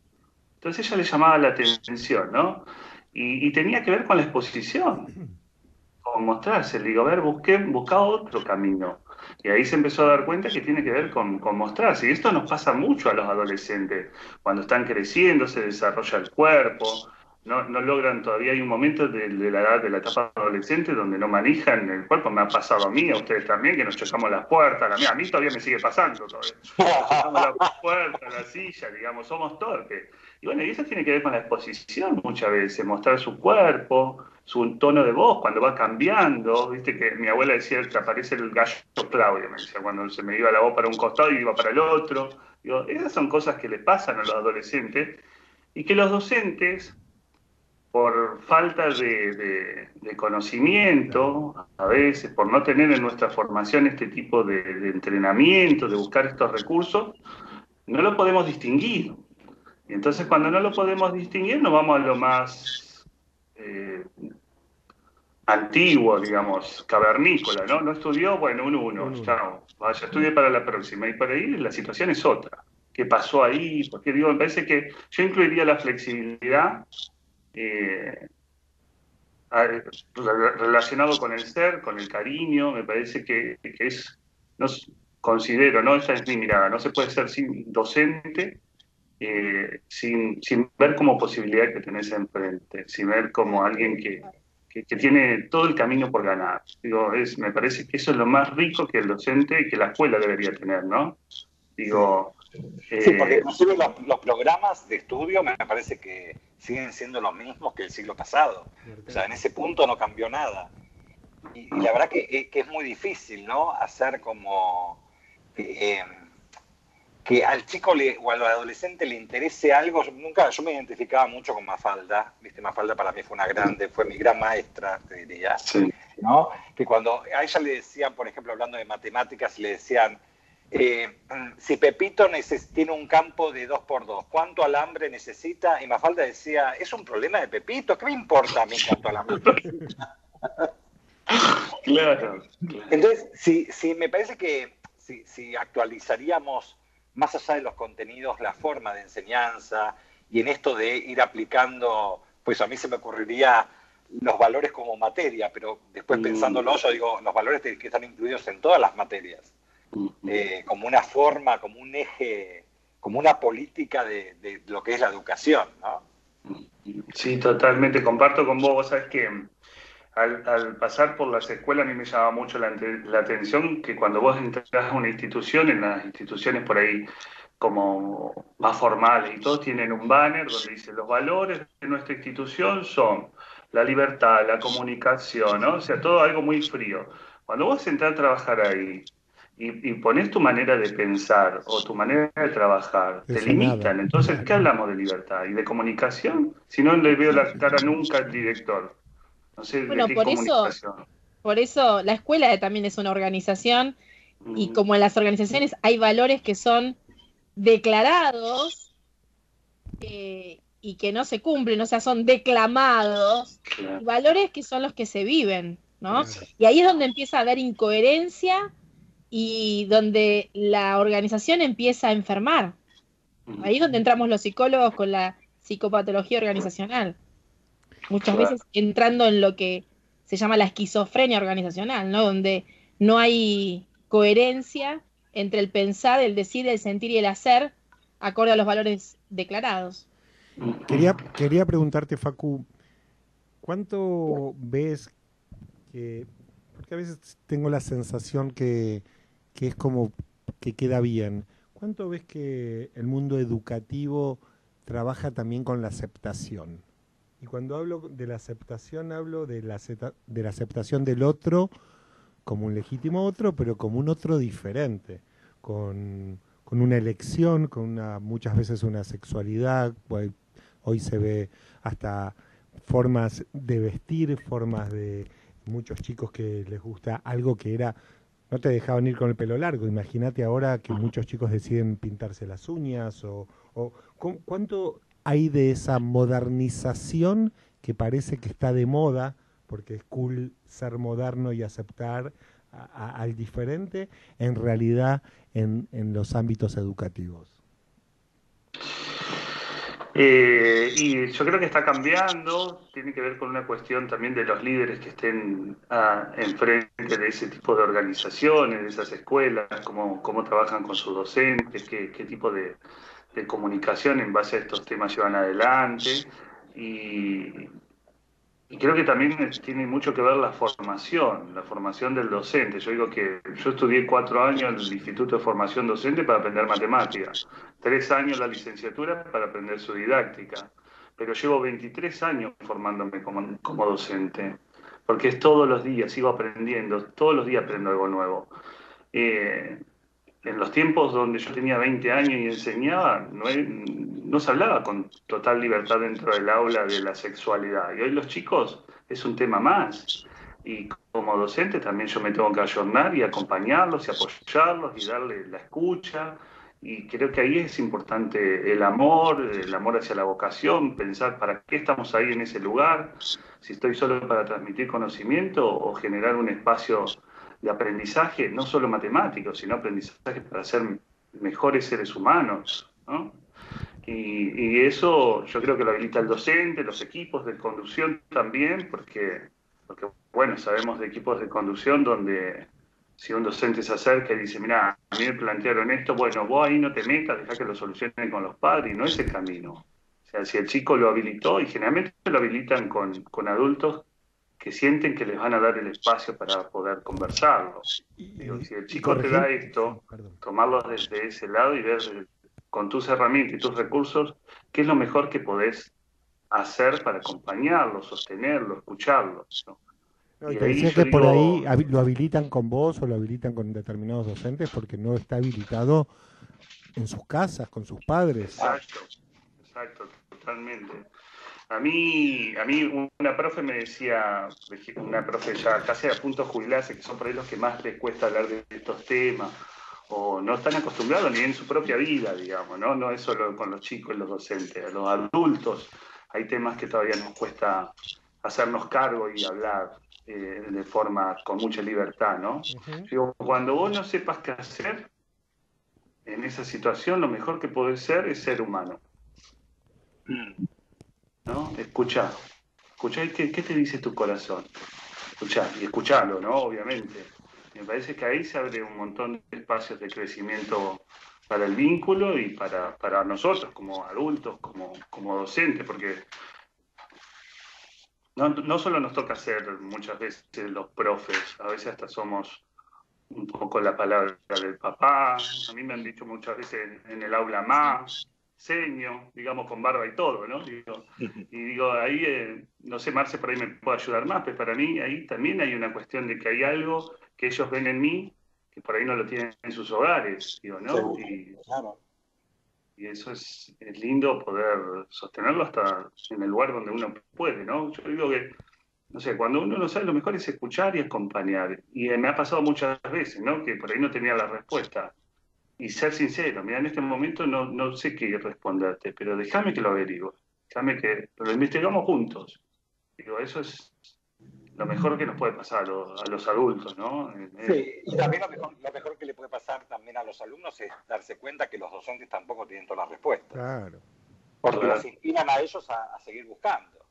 Entonces ella le llamaba la atención, ¿no? Y, tenía que ver con la exposición, con mostrarse. Le digo, a ver, busqué, busca otro camino. Y ahí se empezó a dar cuenta que tiene que ver con, con, mostrarse. Y esto nos pasa mucho a los adolescentes. Cuando están creciendo, se desarrolla el cuerpo, no, no logran todavía, hay un momento de, la edad, de la etapa adolescente donde no manejan el cuerpo, me ha pasado a mí, a ustedes también, que nos chocamos las puertas, a mí, todavía me sigue pasando todavía. la puerta, la silla, digamos, somos torpes. Y bueno, y eso tiene que ver con la exposición muchas veces, mostrar su cuerpo, su tono de voz cuando va cambiando, viste que mi abuela decía que aparece el gallo Claudio, me decía, cuando se me iba la voz para un costado y iba para el otro. Digo, esas son cosas que le pasan a los adolescentes y que los docentes por falta de, conocimiento, a veces, por no tener en nuestra formación este tipo de, entrenamiento, de buscar estos recursos, no lo podemos distinguir. Y entonces cuando no lo podemos distinguir, nos vamos a lo más eh, antiguo, digamos, cavernícola, ¿no? No estudió, bueno, un uno, chao, vaya, estudie para la próxima. Y por ahí la situación es otra. ¿Qué pasó ahí? Porque digo, me parece que yo incluiría la flexibilidad eh, relacionado con el ser, con el cariño, me parece que, es, no, considero, ¿no? Esa es mi mirada, no se puede ser sin docente eh, sin, sin, ver como posibilidad que tenés enfrente, sin ver como alguien que, que, tiene todo el camino por ganar. Digo, es, me parece que eso es lo más rico que el docente y que la escuela debería tener, ¿no? Digo, Sí, porque eh, inclusive los, programas de estudio me parece que siguen siendo los mismos que el siglo pasado. O sea, en ese punto no cambió nada. Y, la verdad que, que, es muy difícil, ¿no? Hacer como eh, que al chico o al adolescente le interese algo. Yo, nunca, yo me identificaba mucho con Mafalda, ¿viste? Mafalda para mí fue una grande, fue mi gran maestra, te diría. ¿no? Que cuando a ella le decían, por ejemplo, hablando de matemáticas, le decían eh, si Pepito tiene un campo de 2x2, ¿cuánto alambre necesita? Y Mafalda decía, es un problema de Pepito, ¿qué me importa a mí cuánto alambre [LAUGHS] claro, Entonces, si, si me parece que si, si, actualizaríamos más allá de los contenidos la forma de enseñanza y en esto de ir aplicando, pues a mí se me ocurriría los valores como materia, pero después mm. pensándolo yo digo, los valores que están incluidos en todas las materias. Eh, como una forma, como un eje, como una política de, lo que es la educación. Sí, totalmente, comparto con vos, vos sabes que al, pasar por las escuelas a mí me llama mucho la, atención que cuando vos entras a una institución, en las instituciones por ahí como más formales y todos tienen un banner donde dice los valores de nuestra institución son la libertad, la comunicación, ¿no? o sea, todo algo muy frío. Cuando vos entras a trabajar ahí y, pones tu manera de pensar o tu manera de trabajar, te limitan. Entonces, ¿qué hablamos de libertad y de comunicación? Si no le veo la cara nunca al director. No sé, bueno, por eso, por eso la escuela también es una organización y como en las organizaciones hay valores que son declarados eh, y que no se cumplen, o sea, son declamados, valores que son los que se viven, ¿no? Y ahí es donde empieza a haber incoherencia y donde la organización empieza a enfermar. Ahí es donde entramos los psicólogos con la psicopatología organizacional. Muchas veces entrando en lo que se llama la esquizofrenia organizacional, ¿no? Donde no hay coherencia entre el pensar, el decir, el sentir y el hacer acorde a los valores declarados. Quería, quería preguntarte, Facu, ¿cuánto ves que, porque a veces tengo la sensación que que es como que queda bien. ¿Cuánto ves que el mundo educativo trabaja también con la aceptación? Y cuando hablo de la aceptación, hablo de la, de la aceptación del otro como un legítimo otro, pero como un otro diferente, con, con una elección, con una, muchas veces una sexualidad. Hoy se ve hasta formas de vestir, formas de muchos chicos que les gusta algo que era no te dejaban ir con el pelo largo. Imagínate ahora que muchos chicos deciden pintarse las uñas o, cuánto hay de esa modernización que parece que está de moda, porque es cool ser moderno y aceptar al diferente, en realidad en, en los ámbitos educativos. Eh, y yo creo que está cambiando, tiene que ver con una cuestión también de los líderes que estén ah, enfrente de ese tipo de organizaciones, de esas escuelas, cómo, cómo trabajan con sus docentes, qué, qué tipo de, de, comunicación en base a estos temas llevan adelante. Y creo que también tiene mucho que ver la formación, la formación del docente. Yo digo que yo estudié cuatro años en el Instituto de Formación Docente para aprender matemáticas, tres años la licenciatura para aprender su didáctica, pero llevo 23 años formándome como, como docente, porque es todos los días, sigo aprendiendo, todos los días aprendo algo nuevo. Eh, en los tiempos donde yo tenía 20 años y enseñaba, no, no se hablaba con total libertad dentro del aula de la sexualidad. Y hoy los chicos es un tema más. Y como docente también yo me tengo que ayornar y acompañarlos y apoyarlos y darle la escucha. Y creo que ahí es importante el amor, el amor hacia la vocación, pensar para qué estamos ahí en ese lugar, si estoy solo para transmitir conocimiento o generar un espacio de aprendizaje, no solo matemático, sino aprendizaje para ser mejores seres humanos. ¿no? Y, eso yo creo que lo habilita el docente, los equipos de conducción también, porque, porque bueno, sabemos de equipos de conducción donde si un docente se acerca y dice, mira, a mí me plantearon esto, bueno, vos ahí no te metas, deja que lo solucionen con los padres, y no es el camino. O sea, si el chico lo habilitó, y generalmente lo habilitan con, con adultos que sienten que les van a dar el espacio para poder conversarlo. Digo, si el chico te da esto, tomarlo desde ese lado y ver con tus herramientas y tus recursos qué es lo mejor que podés hacer para acompañarlo, sostenerlo, escucharlo. ¿no? y te decía que por ahí lo habilitan con vos o lo habilitan con determinados docentes porque no está habilitado en sus casas, con sus padres. Exacto, exacto, totalmente. A mí, a mí una profe me decía, una profe ya casi a punto de jubilarse, que son por ahí los que más les cuesta hablar de estos temas, o no están acostumbrados ni en su propia vida, digamos, ¿no? No es solo con los chicos y los docentes, a los adultos hay temas que todavía nos cuesta hacernos cargo y hablar. Eh, de forma con mucha libertad, ¿no? cuando vos no sepas qué hacer en esa situación, lo mejor que podés ser es ser humano. ¿No? Escucha, escucha, ¿qué, qué te dice tu corazón? Escuchá, y escuchalo, ¿no? Obviamente. Me parece que ahí se abre un montón de espacios de crecimiento para el vínculo y para, para nosotros como adultos, como, como docentes, porque no, no solo nos toca ser muchas veces los profes, a veces hasta somos un poco la palabra del papá. A mí me han dicho muchas veces en el aula más, seño, digamos con barba y todo, ¿no? y digo, ahí, eh, no sé, Marce por ahí me puede ayudar más, pero para mí ahí también hay una cuestión de que hay algo que ellos ven en mí que por ahí no lo tienen en sus hogares, digo, ¿no? claro y eso es, lindo poder sostenerlo hasta en el lugar donde uno puede, ¿no? Yo digo que, no sé, cuando uno no sabe, lo mejor es escuchar y acompañar. Y me ha pasado muchas veces, ¿no? Que por ahí no tenía la respuesta. Y ser sincero, mira, en este momento no, no sé qué responderte, pero déjame que lo averigüe, déjame que lo investigamos juntos. Digo, eso es lo mejor que nos puede pasar a los, adultos, ¿no? Sí, y también lo mejor, que le puede pasar también a los alumnos es darse cuenta que los docentes tampoco tienen todas las respuestas. Claro. Porque los inspiran a ellos a, seguir buscando.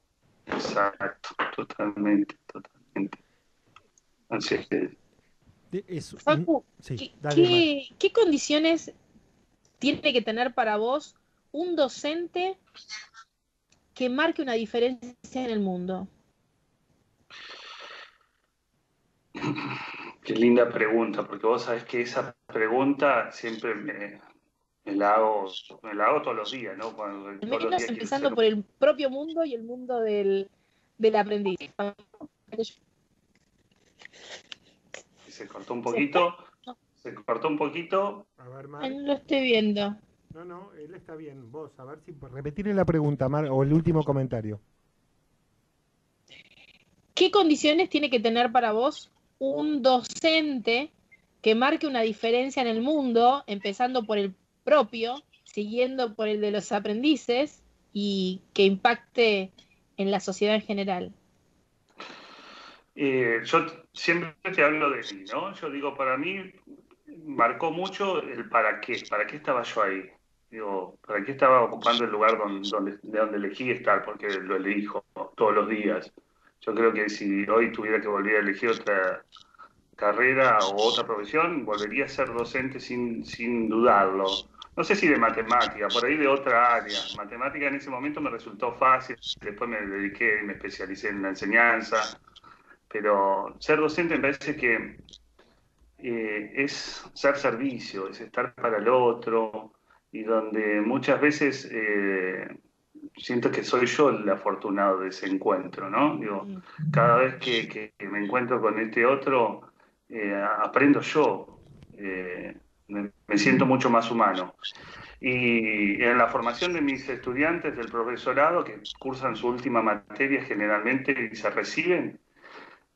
Exacto, totalmente, totalmente. Así es ¿qué, ¿qué condiciones tiene que tener para vos un docente que marque una diferencia en el mundo? Qué linda pregunta, porque vos sabés que esa pregunta siempre me, la, hago, me la hago todos los días, ¿no? Cuando, empezando por el propio mundo y el mundo del, del aprendiz. Se cortó un poquito. Se cortó un poquito. A ver, Mar. No lo estoy viendo. No, no, él está bien. Vos, a ver si repetirle la pregunta, Mar, o el último comentario. ¿Qué condiciones tiene que tener para vos un docente que marque una diferencia en el mundo, empezando por el propio, siguiendo por el de los aprendices y que impacte en la sociedad en general? Eh, yo siempre te hablo de mí, ¿no? Yo digo, para mí marcó mucho el para qué, para qué estaba yo ahí. Digo, ¿para qué estaba ocupando el lugar donde, de donde elegí estar? Porque lo elijo todos los días. Yo creo que si hoy tuviera que volver a elegir otra carrera o otra profesión, volvería a ser docente sin, sin dudarlo. No sé si de matemática, por ahí de otra área. Matemática en ese momento me resultó fácil, después me dediqué, me especialicé en la enseñanza, pero ser docente me parece que eh, es ser servicio, es estar para el otro, y donde muchas veces eh, siento que soy yo el afortunado de ese encuentro, ¿no? Digo, cada vez que, me encuentro con este otro, eh, aprendo yo, eh, me, siento mucho más humano. Y en la formación de mis estudiantes del profesorado, que cursan su última materia generalmente y se reciben,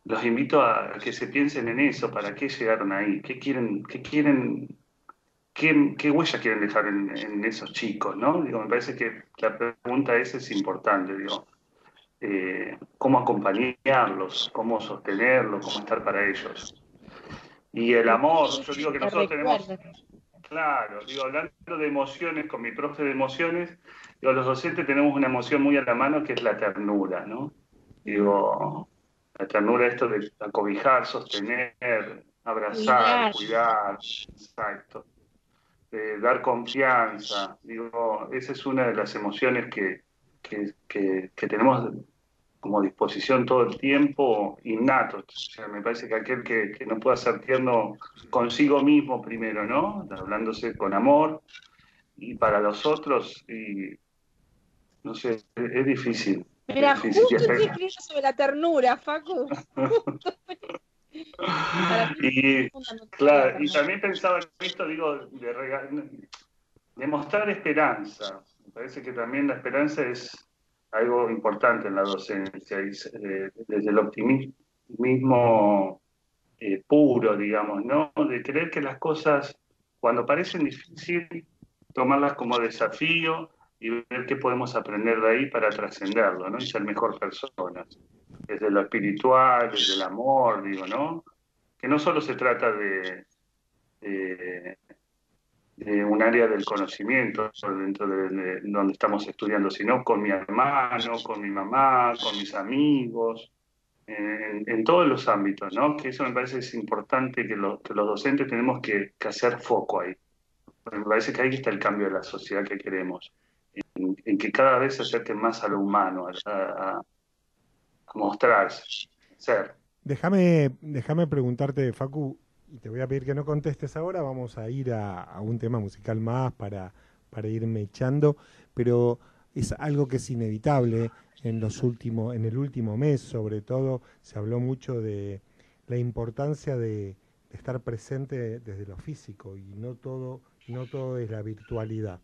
los invito a que se piensen en eso, para qué llegaron ahí, qué quieren, qué quieren ¿qué, huella quieren dejar en, esos chicos? ¿no? Digo, me parece que la pregunta esa es importante, digo, eh, cómo acompañarlos, cómo sostenerlos, cómo estar para ellos. Y el amor, yo digo que nosotros tenemos, Claro, digo, hablando de emociones, con mi profe de emociones, digo, los docentes tenemos una emoción muy a la mano que es la ternura, ¿no? Digo, la ternura, esto de acobijar, sostener, abrazar, cuidar, exacto. dar confianza, digo, esa es una de las emociones que, que, tenemos como disposición todo el tiempo innato. O sea, me parece que aquel que, no pueda ser tierno consigo mismo primero, ¿no? Hablándose con amor y para los otros, y no sé, es, difícil. Mira, justo estoy escribiendo sobre la ternura, Facu. [LAUGHS] y, claro, y también pensaba en esto, digo, de, de mostrar esperanza. Me parece que también la esperanza es algo importante en la docencia, eh, desde el optimismo eh, puro, digamos, ¿no? De creer que las cosas, cuando parecen difíciles, tomarlas como desafío y ver qué podemos aprender de ahí para trascenderlo, ¿no? Y ser mejor personas. Desde lo espiritual, desde el amor, digo, ¿no? Que no solo se trata de, un área del conocimiento dentro de, donde estamos estudiando, sino con mi hermano, con mi mamá, con mis amigos, en, todos los ámbitos, ¿no? Que eso me parece es importante que, los docentes tenemos que, hacer foco ahí. Me parece que ahí está el cambio de la sociedad que queremos, en, que cada vez se acerquen más a lo humano, a, mostrarse, ser. Déjame, déjame preguntarte, Facu, y te voy a pedir que no contestes ahora, vamos a ir a, un tema musical más para, para irme echando, pero es algo que es inevitable en los últimos, en el último mes sobre todo, se habló mucho de la importancia de, estar presente desde lo físico y no todo, no todo es la virtualidad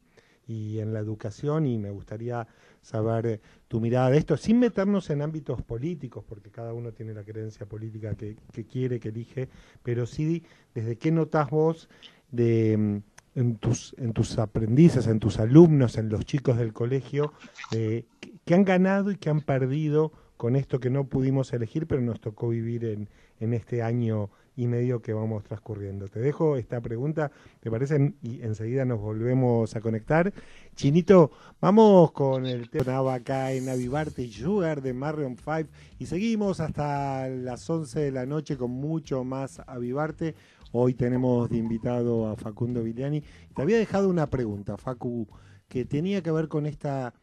y en la educación y me gustaría saber eh, tu mirada de esto, sin meternos en ámbitos políticos, porque cada uno tiene la creencia política que, quiere, que elige, pero sí desde qué notas vos de, mm, en, tus, en tus aprendices, en tus alumnos, en los chicos del colegio, eh, que han ganado y que han perdido con esto que no pudimos elegir, pero nos tocó vivir en, en este año y medio que vamos transcurriendo. Te dejo esta pregunta, ¿te parece? Y enseguida nos volvemos a conectar. Chinito, vamos con el tema acá en Avivarte Sugar de Marion 5 y seguimos hasta las 11 de la noche con mucho más Avivarte. Hoy tenemos de invitado a Facundo Viliani. Te había dejado una pregunta, Facu, que tenía que ver con esta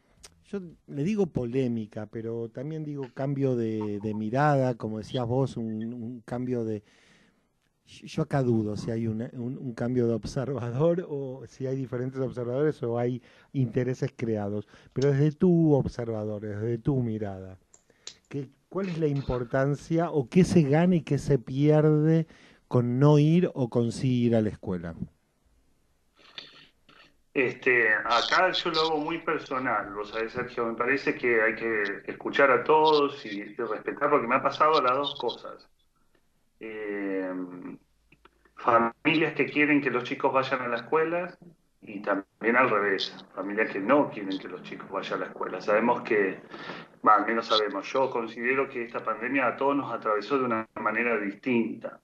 yo le digo polémica, pero también digo cambio de, mirada, como decías vos, un cambio de, yo acá dudo si hay un, cambio de observador o si hay diferentes observadores o hay intereses creados. Pero desde tu observador, desde tu mirada, ¿qué, ¿cuál es la importancia o qué se gana y qué se pierde con no ir o con sí ir a la escuela? Este, acá yo lo hago muy personal, vos sabés, Sergio, me parece que hay que escuchar a todos y, y respetar, porque me ha pasado las dos cosas eh, familias que quieren que los chicos vayan a la escuela y también al revés, familias que no quieren que los chicos vayan a la escuela. Sabemos que, al menos sabemos, yo considero que esta pandemia a todos nos atravesó de una manera distinta.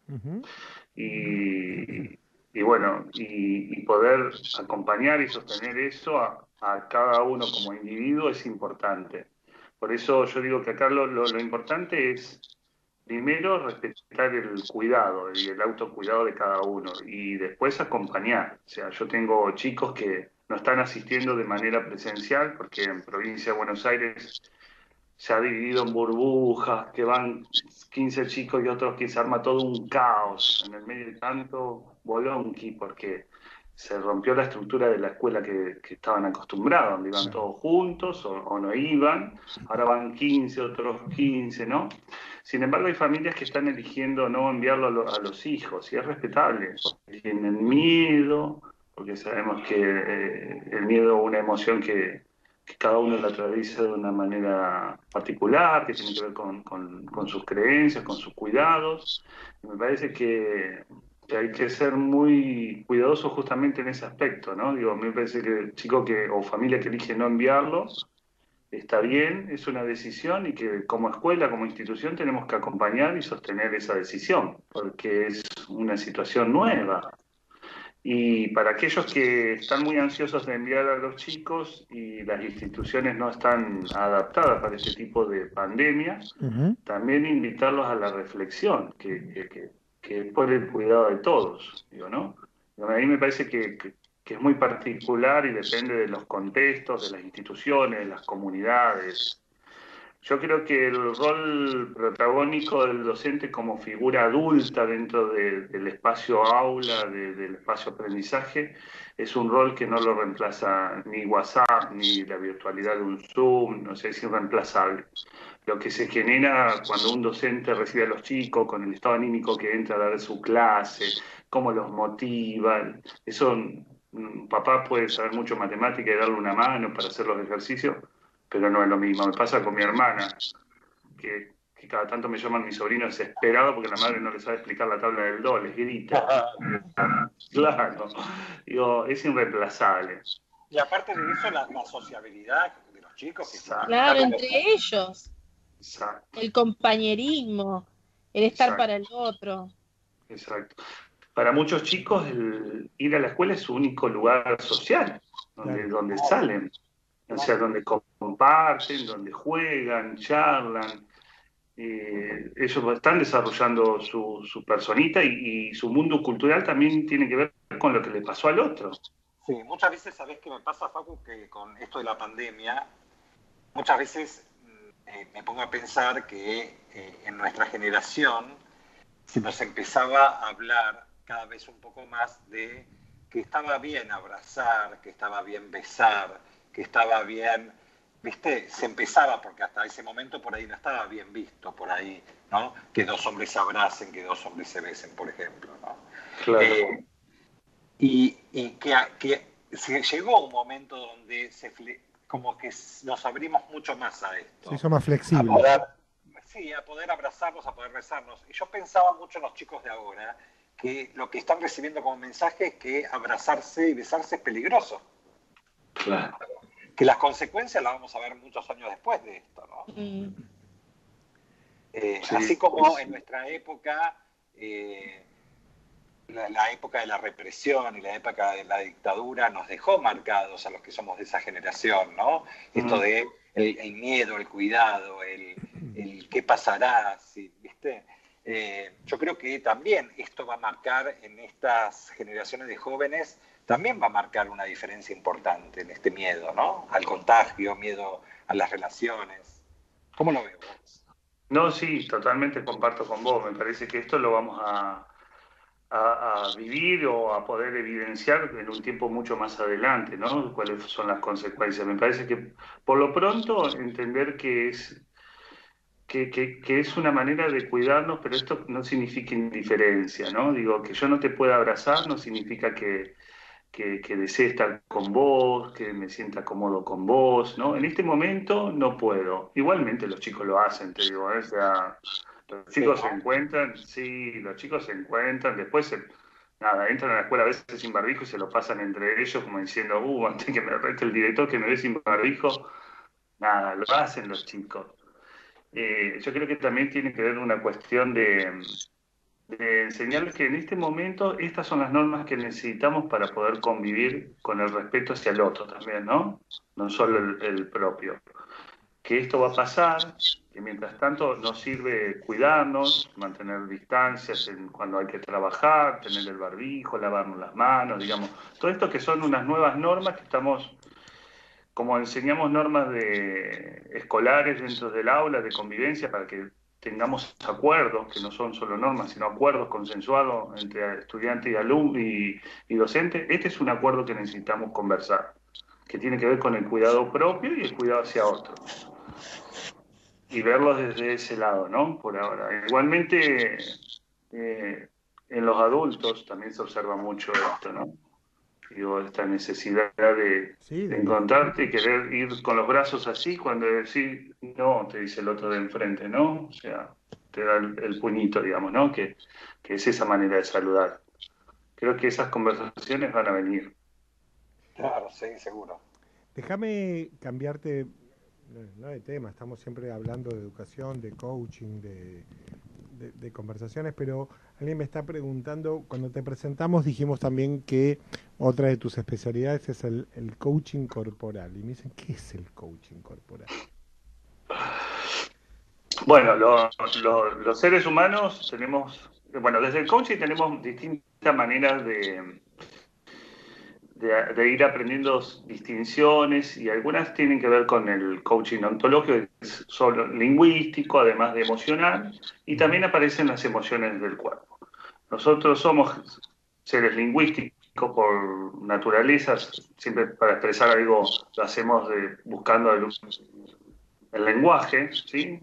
y, bueno, y, poder acompañar y sostener eso a, cada uno como individuo es importante. Por eso yo digo que acá lo importante es primero respetar el cuidado y el autocuidado de cada uno y después acompañar. O sea, yo tengo chicos que no están asistiendo de manera presencial porque en provincia de Buenos Aires se ha dividido en burbujas, que van 15 chicos y otros que se arma todo un caos en el medio de tanto bolonqui porque se rompió la estructura de la escuela que, estaban acostumbrados, donde iban todos juntos o, no iban, ahora van 15, otros 15, ¿no? Sin embargo, hay familias que están eligiendo no enviarlo a, los hijos, y es respetable, porque tienen miedo, porque sabemos que eh, el miedo es una emoción que, cada uno la atraviesa de una manera particular, que tiene que ver con, con sus creencias, con sus cuidados. me parece que hay que ser muy cuidadoso justamente en ese aspecto, ¿no? Digo, a mí me parece que el chico que, o familia que elige no enviarlo, está bien, es una decisión y que como escuela, como institución, tenemos que acompañar y sostener esa decisión, porque es una situación nueva. Y para aquellos que están muy ansiosos de enviar a los chicos y las instituciones no están adaptadas para este tipo de pandemias, también invitarlos a la reflexión, que, que, es por el cuidado de todos, digo, ¿no? A mí me parece que, que, es muy particular y depende de los contextos, de las instituciones, de las comunidades, yo creo que el rol protagónico del docente como figura adulta dentro del espacio aula, del espacio aprendizaje, es un rol que no lo reemplaza ni WhatsApp, ni la virtualidad de un Zoom, no sé, es irreemplazable. Lo que se genera cuando un docente recibe a los chicos con el estado anímico que entra a dar su clase, cómo los motiva, eso un papá puede saber mucho matemática y darle una mano para hacer los ejercicios, pero no es lo mismo. Me pasa con mi hermana, que, cada tanto me llaman mi sobrino desesperado porque la madre no le sabe explicar la tabla del do, les grita. [LAUGHS] claro, digo, es irreemplazable. Y aparte de eso, la, sociabilidad de los chicos. claro, entre ellos. El compañerismo, el estar para el otro. Exacto. Para muchos chicos, el ir a la escuela es su único lugar social, donde, donde salen o sea, donde comparten, donde juegan, charlan. Eh, ellos están desarrollando su, su personita y, su mundo cultural también tiene que ver con lo que le pasó al otro. Sí, muchas veces, ¿sabes qué me pasa, Facu? Que con esto de la pandemia, muchas veces eh, me pongo a pensar que eh, en nuestra generación se nos empezaba a hablar cada vez un poco más de que estaba bien abrazar, que estaba bien besar, que estaba bien, viste, se empezaba, porque hasta ese momento por ahí no estaba bien visto, por ahí, ¿no? Que dos hombres se abracen, que dos hombres se besen, por ejemplo, ¿no? Claro. Eh, y, que, que se llegó un momento donde se como que nos abrimos mucho más a esto. Se hizo más flexible. sí, a poder abrazarnos, a poder besarnos. Y yo pensaba mucho en los chicos de ahora, que lo que están recibiendo como mensaje es que abrazarse y besarse es peligroso. Claro que las consecuencias las vamos a ver muchos años después de esto, ¿no? Mm. Eh, así como en nuestra época, eh, la, época de la represión y la época de la dictadura nos dejó marcados a los que somos de esa generación, ¿no? Esto de el, miedo, el cuidado, el, qué pasará, ¿viste? Eh, yo creo que también esto va a marcar en estas generaciones de jóvenes también va a marcar una diferencia importante en este miedo, ¿no? Al contagio, miedo a las relaciones. ¿Cómo lo veo No, sí, totalmente comparto con vos. Me parece que esto lo vamos a, a, vivir o a poder evidenciar en un tiempo mucho más adelante, ¿no? Cuáles son las consecuencias. Me parece que por lo pronto entender que es que, es una manera de cuidarnos, pero esto no significa indiferencia, ¿no? Digo, que yo no te pueda abrazar no significa que, que, desee estar con vos, que me sienta cómodo con vos, ¿no? En este momento no puedo. Igualmente los chicos lo hacen, te digo, ¿eh? o sea, los chicos se encuentran, sí, los chicos se encuentran, después nada, entran a la escuela a veces sin barbijo y se lo pasan entre ellos como diciendo, uh, antes que me rete el director que me ve sin barbijo, nada, lo hacen los chicos. Eh, yo creo que también tiene que ver una cuestión de, de enseñarles que en este momento estas son las normas que necesitamos para poder convivir con el respeto hacia el otro también, ¿no? No solo el, propio. Que esto va a pasar, que mientras tanto nos sirve cuidarnos, mantener distancias en, cuando hay que trabajar, tener el barbijo, lavarnos las manos, digamos, todo esto que son unas nuevas normas que estamos, como enseñamos normas de escolares dentro del aula de convivencia para que tengamos acuerdos, que no son solo normas, sino acuerdos consensuados entre estudiante y alumno y, docente, este es un acuerdo que necesitamos conversar, que tiene que ver con el cuidado propio y el cuidado hacia otros. Y verlo desde ese lado, ¿no? Por ahora. Igualmente, eh, en los adultos también se observa mucho esto, ¿no? digo, esta necesidad de, encontrarte y querer ir con los brazos así cuando decir no, te dice el otro de enfrente, ¿no? O sea, te da el, puñito, digamos, ¿no? Que, es esa manera de saludar. Creo que esas conversaciones van a venir. Claro, sí, seguro. Déjame cambiarte, no de tema, estamos siempre hablando de educación, de coaching, de, de, conversaciones, pero alguien me está preguntando, cuando te presentamos dijimos también que otra de tus especialidades es el, coaching corporal. Y me dicen, ¿qué es el coaching corporal? Bueno, los seres humanos tenemos, bueno, desde el coaching tenemos distintas maneras de, de, ir aprendiendo distinciones y algunas tienen que ver con el coaching ontológico, es solo lingüístico, además de emocional, y también aparecen las emociones del cuerpo. Nosotros somos seres lingüísticos por naturaleza, siempre para expresar algo lo hacemos buscando el, el lenguaje, ¿sí?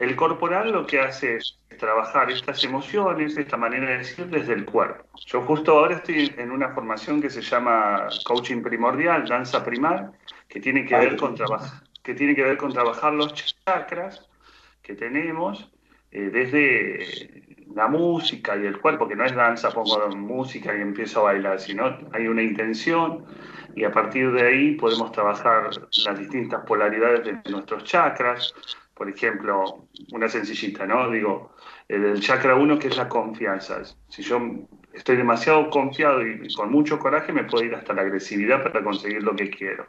El corporal lo que hace es trabajar estas emociones, esta manera de decir desde el cuerpo. Yo justo ahora estoy en una formación que se llama coaching primordial, danza primar, que tiene que ver con trabajar, que tiene que ver con trabajar los chakras que tenemos eh, desde la música y el cuerpo, que no es danza, pongo música y empiezo a bailar, sino hay una intención y a partir de ahí podemos trabajar las distintas polaridades de nuestros chakras, por ejemplo, una sencillita, ¿no? Digo, el chakra 1 que es la confianza. Si yo estoy demasiado confiado y con mucho coraje, me puedo ir hasta la agresividad para conseguir lo que quiero.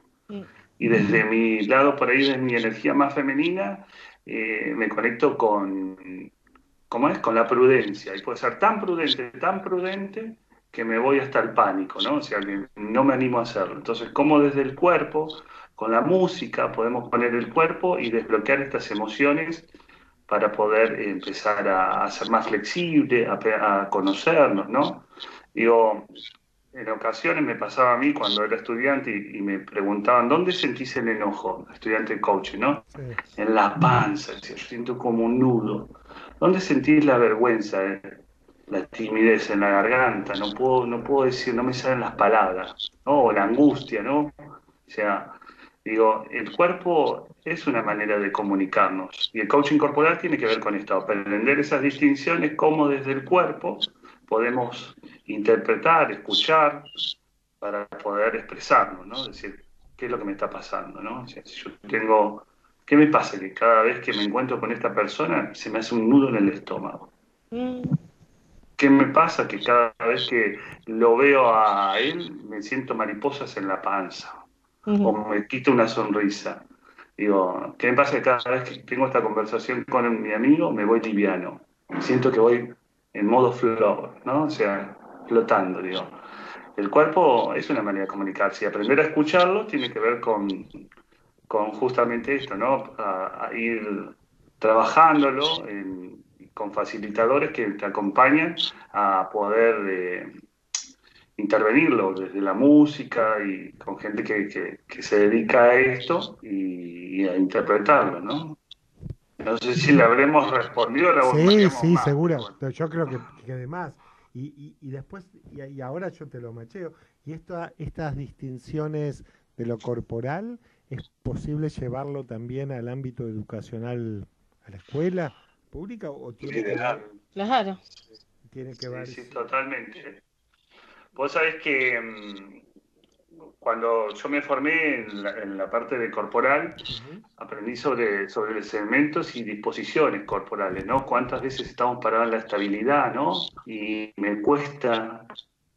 Y desde mi lado, por ahí, de mi energía más femenina, eh, me conecto con, ¿cómo es? Con la prudencia. Y puedo ser tan prudente, tan prudente, que me voy hasta el pánico, ¿no? O sea, que no me animo a hacerlo. Entonces, como desde el cuerpo con la música podemos poner el cuerpo y desbloquear estas emociones para poder empezar a, ser más flexible, a, conocernos, ¿no? Digo, en ocasiones me pasaba a mí cuando era estudiante y, me preguntaban, ¿dónde sentís el enojo? Estudiante de coaching, ¿no? En la panza, yo siento como un nudo. ¿Dónde sentís la vergüenza, eh? la timidez en la garganta? No puedo, no puedo decir, no me salen las palabras, ¿no? O la angustia, ¿no? O sea, Digo, el cuerpo es una manera de comunicarnos y el coaching corporal tiene que ver con esto, aprender esas distinciones, cómo desde el cuerpo podemos interpretar, escuchar para poder expresarnos, ¿no? Es decir, ¿qué es lo que me está pasando, no? si yo tengo, ¿qué me pasa? Que cada vez que me encuentro con esta persona se me hace un nudo en el estómago. Mm. ¿Qué me pasa? Que cada vez que lo veo a él me siento mariposas en la panza o me quito una sonrisa. Digo, ¿qué me pasa? Cada vez que tengo esta conversación con mi amigo me voy liviano. Siento que voy en modo flow, ¿no? O sea, flotando, digo. El cuerpo es una manera de comunicarse aprender a escucharlo tiene que ver con, con justamente esto, ¿no? A, ir trabajándolo con facilitadores que te acompañan a poder eh, intervenirlo desde la música y con gente que, se dedica a esto y, a interpretarlo, ¿no? No sé si le habremos respondido. La sí, sí, seguro. Yo creo que, que además. Y, y, después, y, ahora yo te lo macheo. Y esto, estas distinciones de lo corporal, ¿es posible llevarlo también al ámbito educacional, a la escuela pública? O tiene que claro. Tiene que ver. sí totalmente. Vos sabés que mm, cuando yo me formé en la, parte de corporal, aprendí sobre, sobre los elementos y disposiciones corporales, ¿no? Cuántas veces estamos parados en la estabilidad, ¿no? Y me cuesta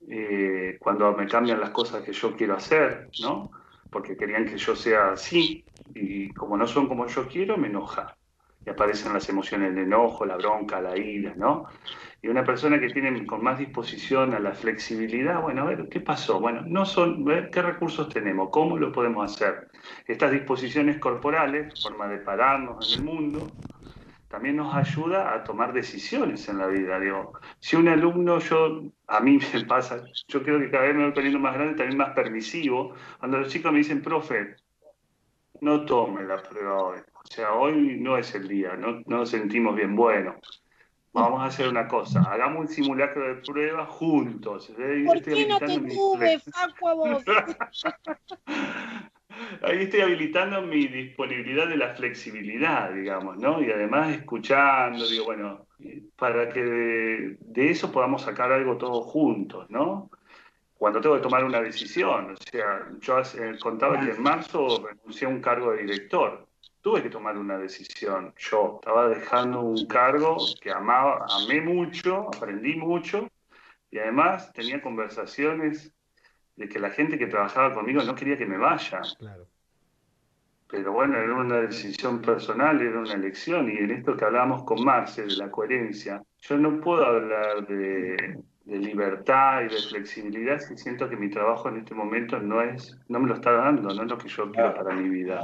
eh, cuando me cambian las cosas que yo quiero hacer, ¿no? Porque querían que yo sea así y como no son como yo quiero, me enoja. Y aparecen las emociones, el enojo, la bronca, la ira, ¿no? y una persona que tiene con más disposición a la flexibilidad, bueno, a ver, ¿qué pasó? Bueno, no son, ver qué recursos tenemos, cómo lo podemos hacer. Estas disposiciones corporales, forma de pararnos en el mundo, también nos ayuda a tomar decisiones en la vida. Digo, si un alumno, yo, a mí me pasa, yo creo que cada vez me voy poniendo más grande, también más permisivo, cuando los chicos me dicen, profe, no tome la prueba hoy. O sea, hoy no es el día, no, no nos sentimos bien. Bueno, Vamos a hacer una cosa, hagamos un simulacro de prueba juntos. ¿Por qué no te tuve, vos? [LAUGHS] Ahí estoy habilitando mi disponibilidad de la flexibilidad, digamos, ¿no? Y además escuchando, digo, bueno, para que de, eso podamos sacar algo todos juntos, ¿no? Cuando tengo que tomar una decisión. O sea, yo contaba que en marzo renuncié a un cargo de director. Tuve que tomar una decisión. Yo estaba dejando un cargo que amaba, amé mucho, aprendí mucho y además tenía conversaciones de que la gente que trabajaba conmigo no quería que me vaya. Claro. Pero bueno, era una decisión personal, era una elección y en esto que hablábamos con Marce de la coherencia, yo no puedo hablar de de libertad y de flexibilidad si siento que mi trabajo en este momento no es no me lo está dando, no es lo que yo quiero para mi vida.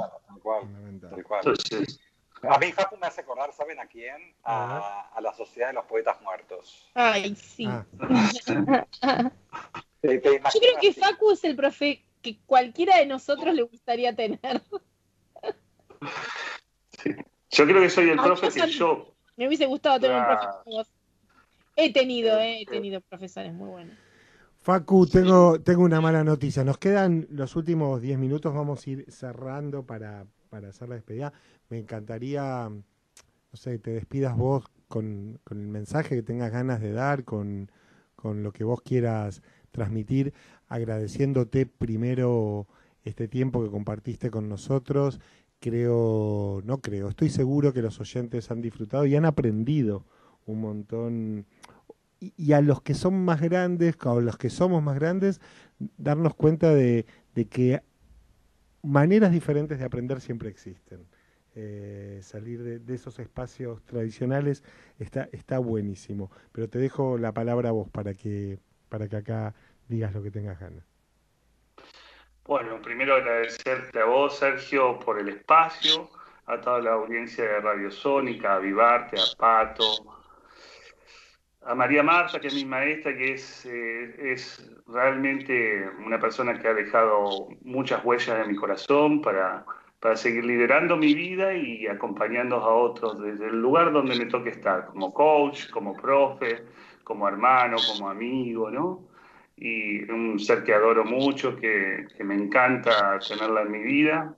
Entonces, a mí Facu me hace acordar, ¿saben a quién? A, a la Sociedad de los Poetas Muertos. Ay, sí. Ah. [LAUGHS] yo creo que Facu es el profe que cualquiera de nosotros le gustaría tener. Yo creo que soy el profe que yo... Me hubiese gustado tener un profe como vos. He tenido, eh, he tenido profesores muy buenos. Facu, tengo, tengo una mala noticia. Nos quedan los últimos 10 minutos, vamos a ir cerrando para, para hacer la despedida. Me encantaría, no sé, te despidas vos con, con el mensaje que tengas ganas de dar, con, con lo que vos quieras transmitir, agradeciéndote primero este tiempo que compartiste con nosotros. Creo, no creo, estoy seguro que los oyentes han disfrutado y han aprendido un montón y, a los que son más grandes, o los que somos más grandes, darnos cuenta de, que maneras diferentes de aprender siempre existen. Eh, salir de, esos espacios tradicionales está, está buenísimo. Pero te dejo la palabra a vos para que, para que acá digas lo que tengas ganas. Bueno, primero agradecerte a vos, Sergio, por el espacio, a toda la audiencia de Radio Sónica, a Vivarte, a Pato, a María Marta, que es mi maestra, que es, eh, es realmente una persona que ha dejado muchas huellas en mi corazón para, para seguir liderando mi vida y acompañando a otros desde el lugar donde me toque estar, como coach, como profe, como hermano, como amigo, ¿no? Y un ser que adoro mucho, que, que me encanta tenerla en mi vida.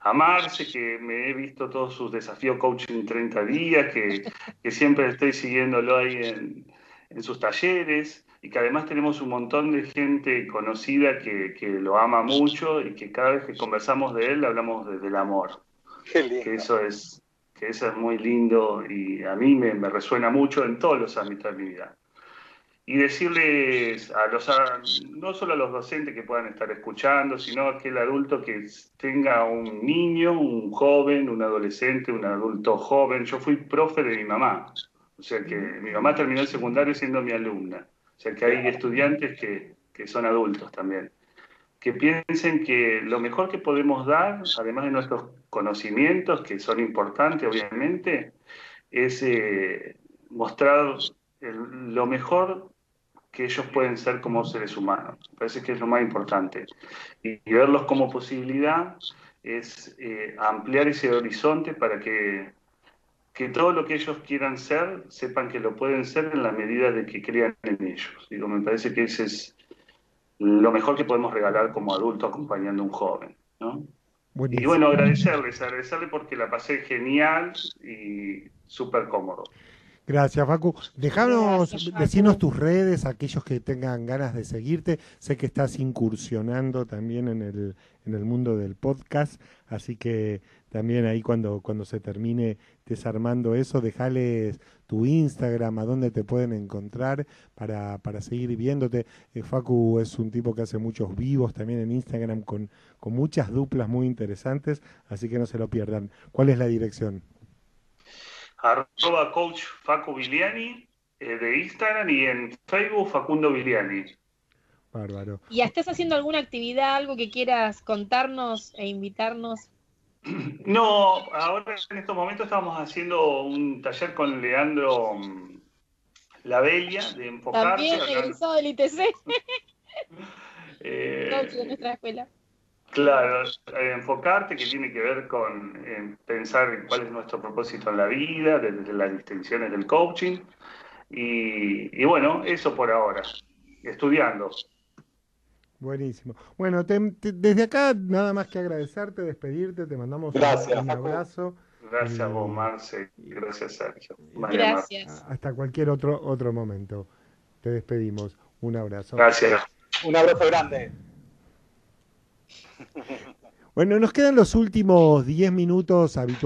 A Marce, que me he visto todos sus desafíos coaching 30 días, que, que siempre estoy siguiéndolo ahí en, en sus talleres y que además tenemos un montón de gente conocida que, que, lo ama mucho y que cada vez que conversamos de él hablamos desde el amor. Que eso es que eso es muy lindo y a mí me, me, resuena mucho en todos los ámbitos de mi vida. Y decirles a los no solo a los docentes que puedan estar escuchando, sino a aquel adulto que tenga un niño, un joven, un adolescente, un adulto joven. Yo fui profe de mi mamá o sea que mi mamá terminó el secundario siendo mi alumna. O sea que hay estudiantes que, que son adultos también. Que piensen que lo mejor que podemos dar, además de nuestros conocimientos, que son importantes obviamente, es eh, mostrar lo mejor que ellos pueden ser como seres humanos. Me parece que es lo más importante. Y, verlos como posibilidad es eh, ampliar ese horizonte para que que todo lo que ellos quieran ser, sepan que lo pueden ser en la medida de que crean en ellos. Digo, me parece que ese es lo mejor que podemos regalar como adulto acompañando a un joven. ¿no? Y bueno, agradecerles, agradecerles porque la pasé genial y súper cómodo. Gracias, Facu. Dejanos, decirnos tus redes, aquellos que tengan ganas de seguirte. Sé que estás incursionando también en el, en el mundo del podcast, así que también ahí cuando, cuando se termine desarmando eso, dejales tu Instagram, a dónde te pueden encontrar para, para seguir viéndote. Eh, Facu es un tipo que hace muchos vivos también en Instagram con, con muchas duplas muy interesantes, así que no se lo pierdan. ¿Cuál es la dirección? Arroba coach Facu Biliani eh, de Instagram y en Facebook Facundo Biliani. Bárbaro. ¿Y estás haciendo alguna actividad, algo que quieras contarnos e invitarnos [CLEARS THROAT] no, ahora en estos momentos estamos haciendo un taller con Leandro mm, La Bella de Enfocarte. También egresado del ITC. [LAUGHS] [LAUGHS] eh, de nuestra escuela. Claro, eh, enfocarte que tiene que ver con eh, pensar cuál es nuestro propósito en la vida, desde las distinciones del coaching. Y, y bueno, eso por ahora, estudiando. Buenísimo. Bueno, desde acá nada más que agradecerte, despedirte, te mandamos un, abrazo. Gracias a vos, Marce, y gracias, Sergio. gracias. Hasta cualquier otro, otro momento. Te despedimos. Un abrazo. Gracias. Un abrazo grande. Bueno, nos quedan los últimos 10 minutos habituales.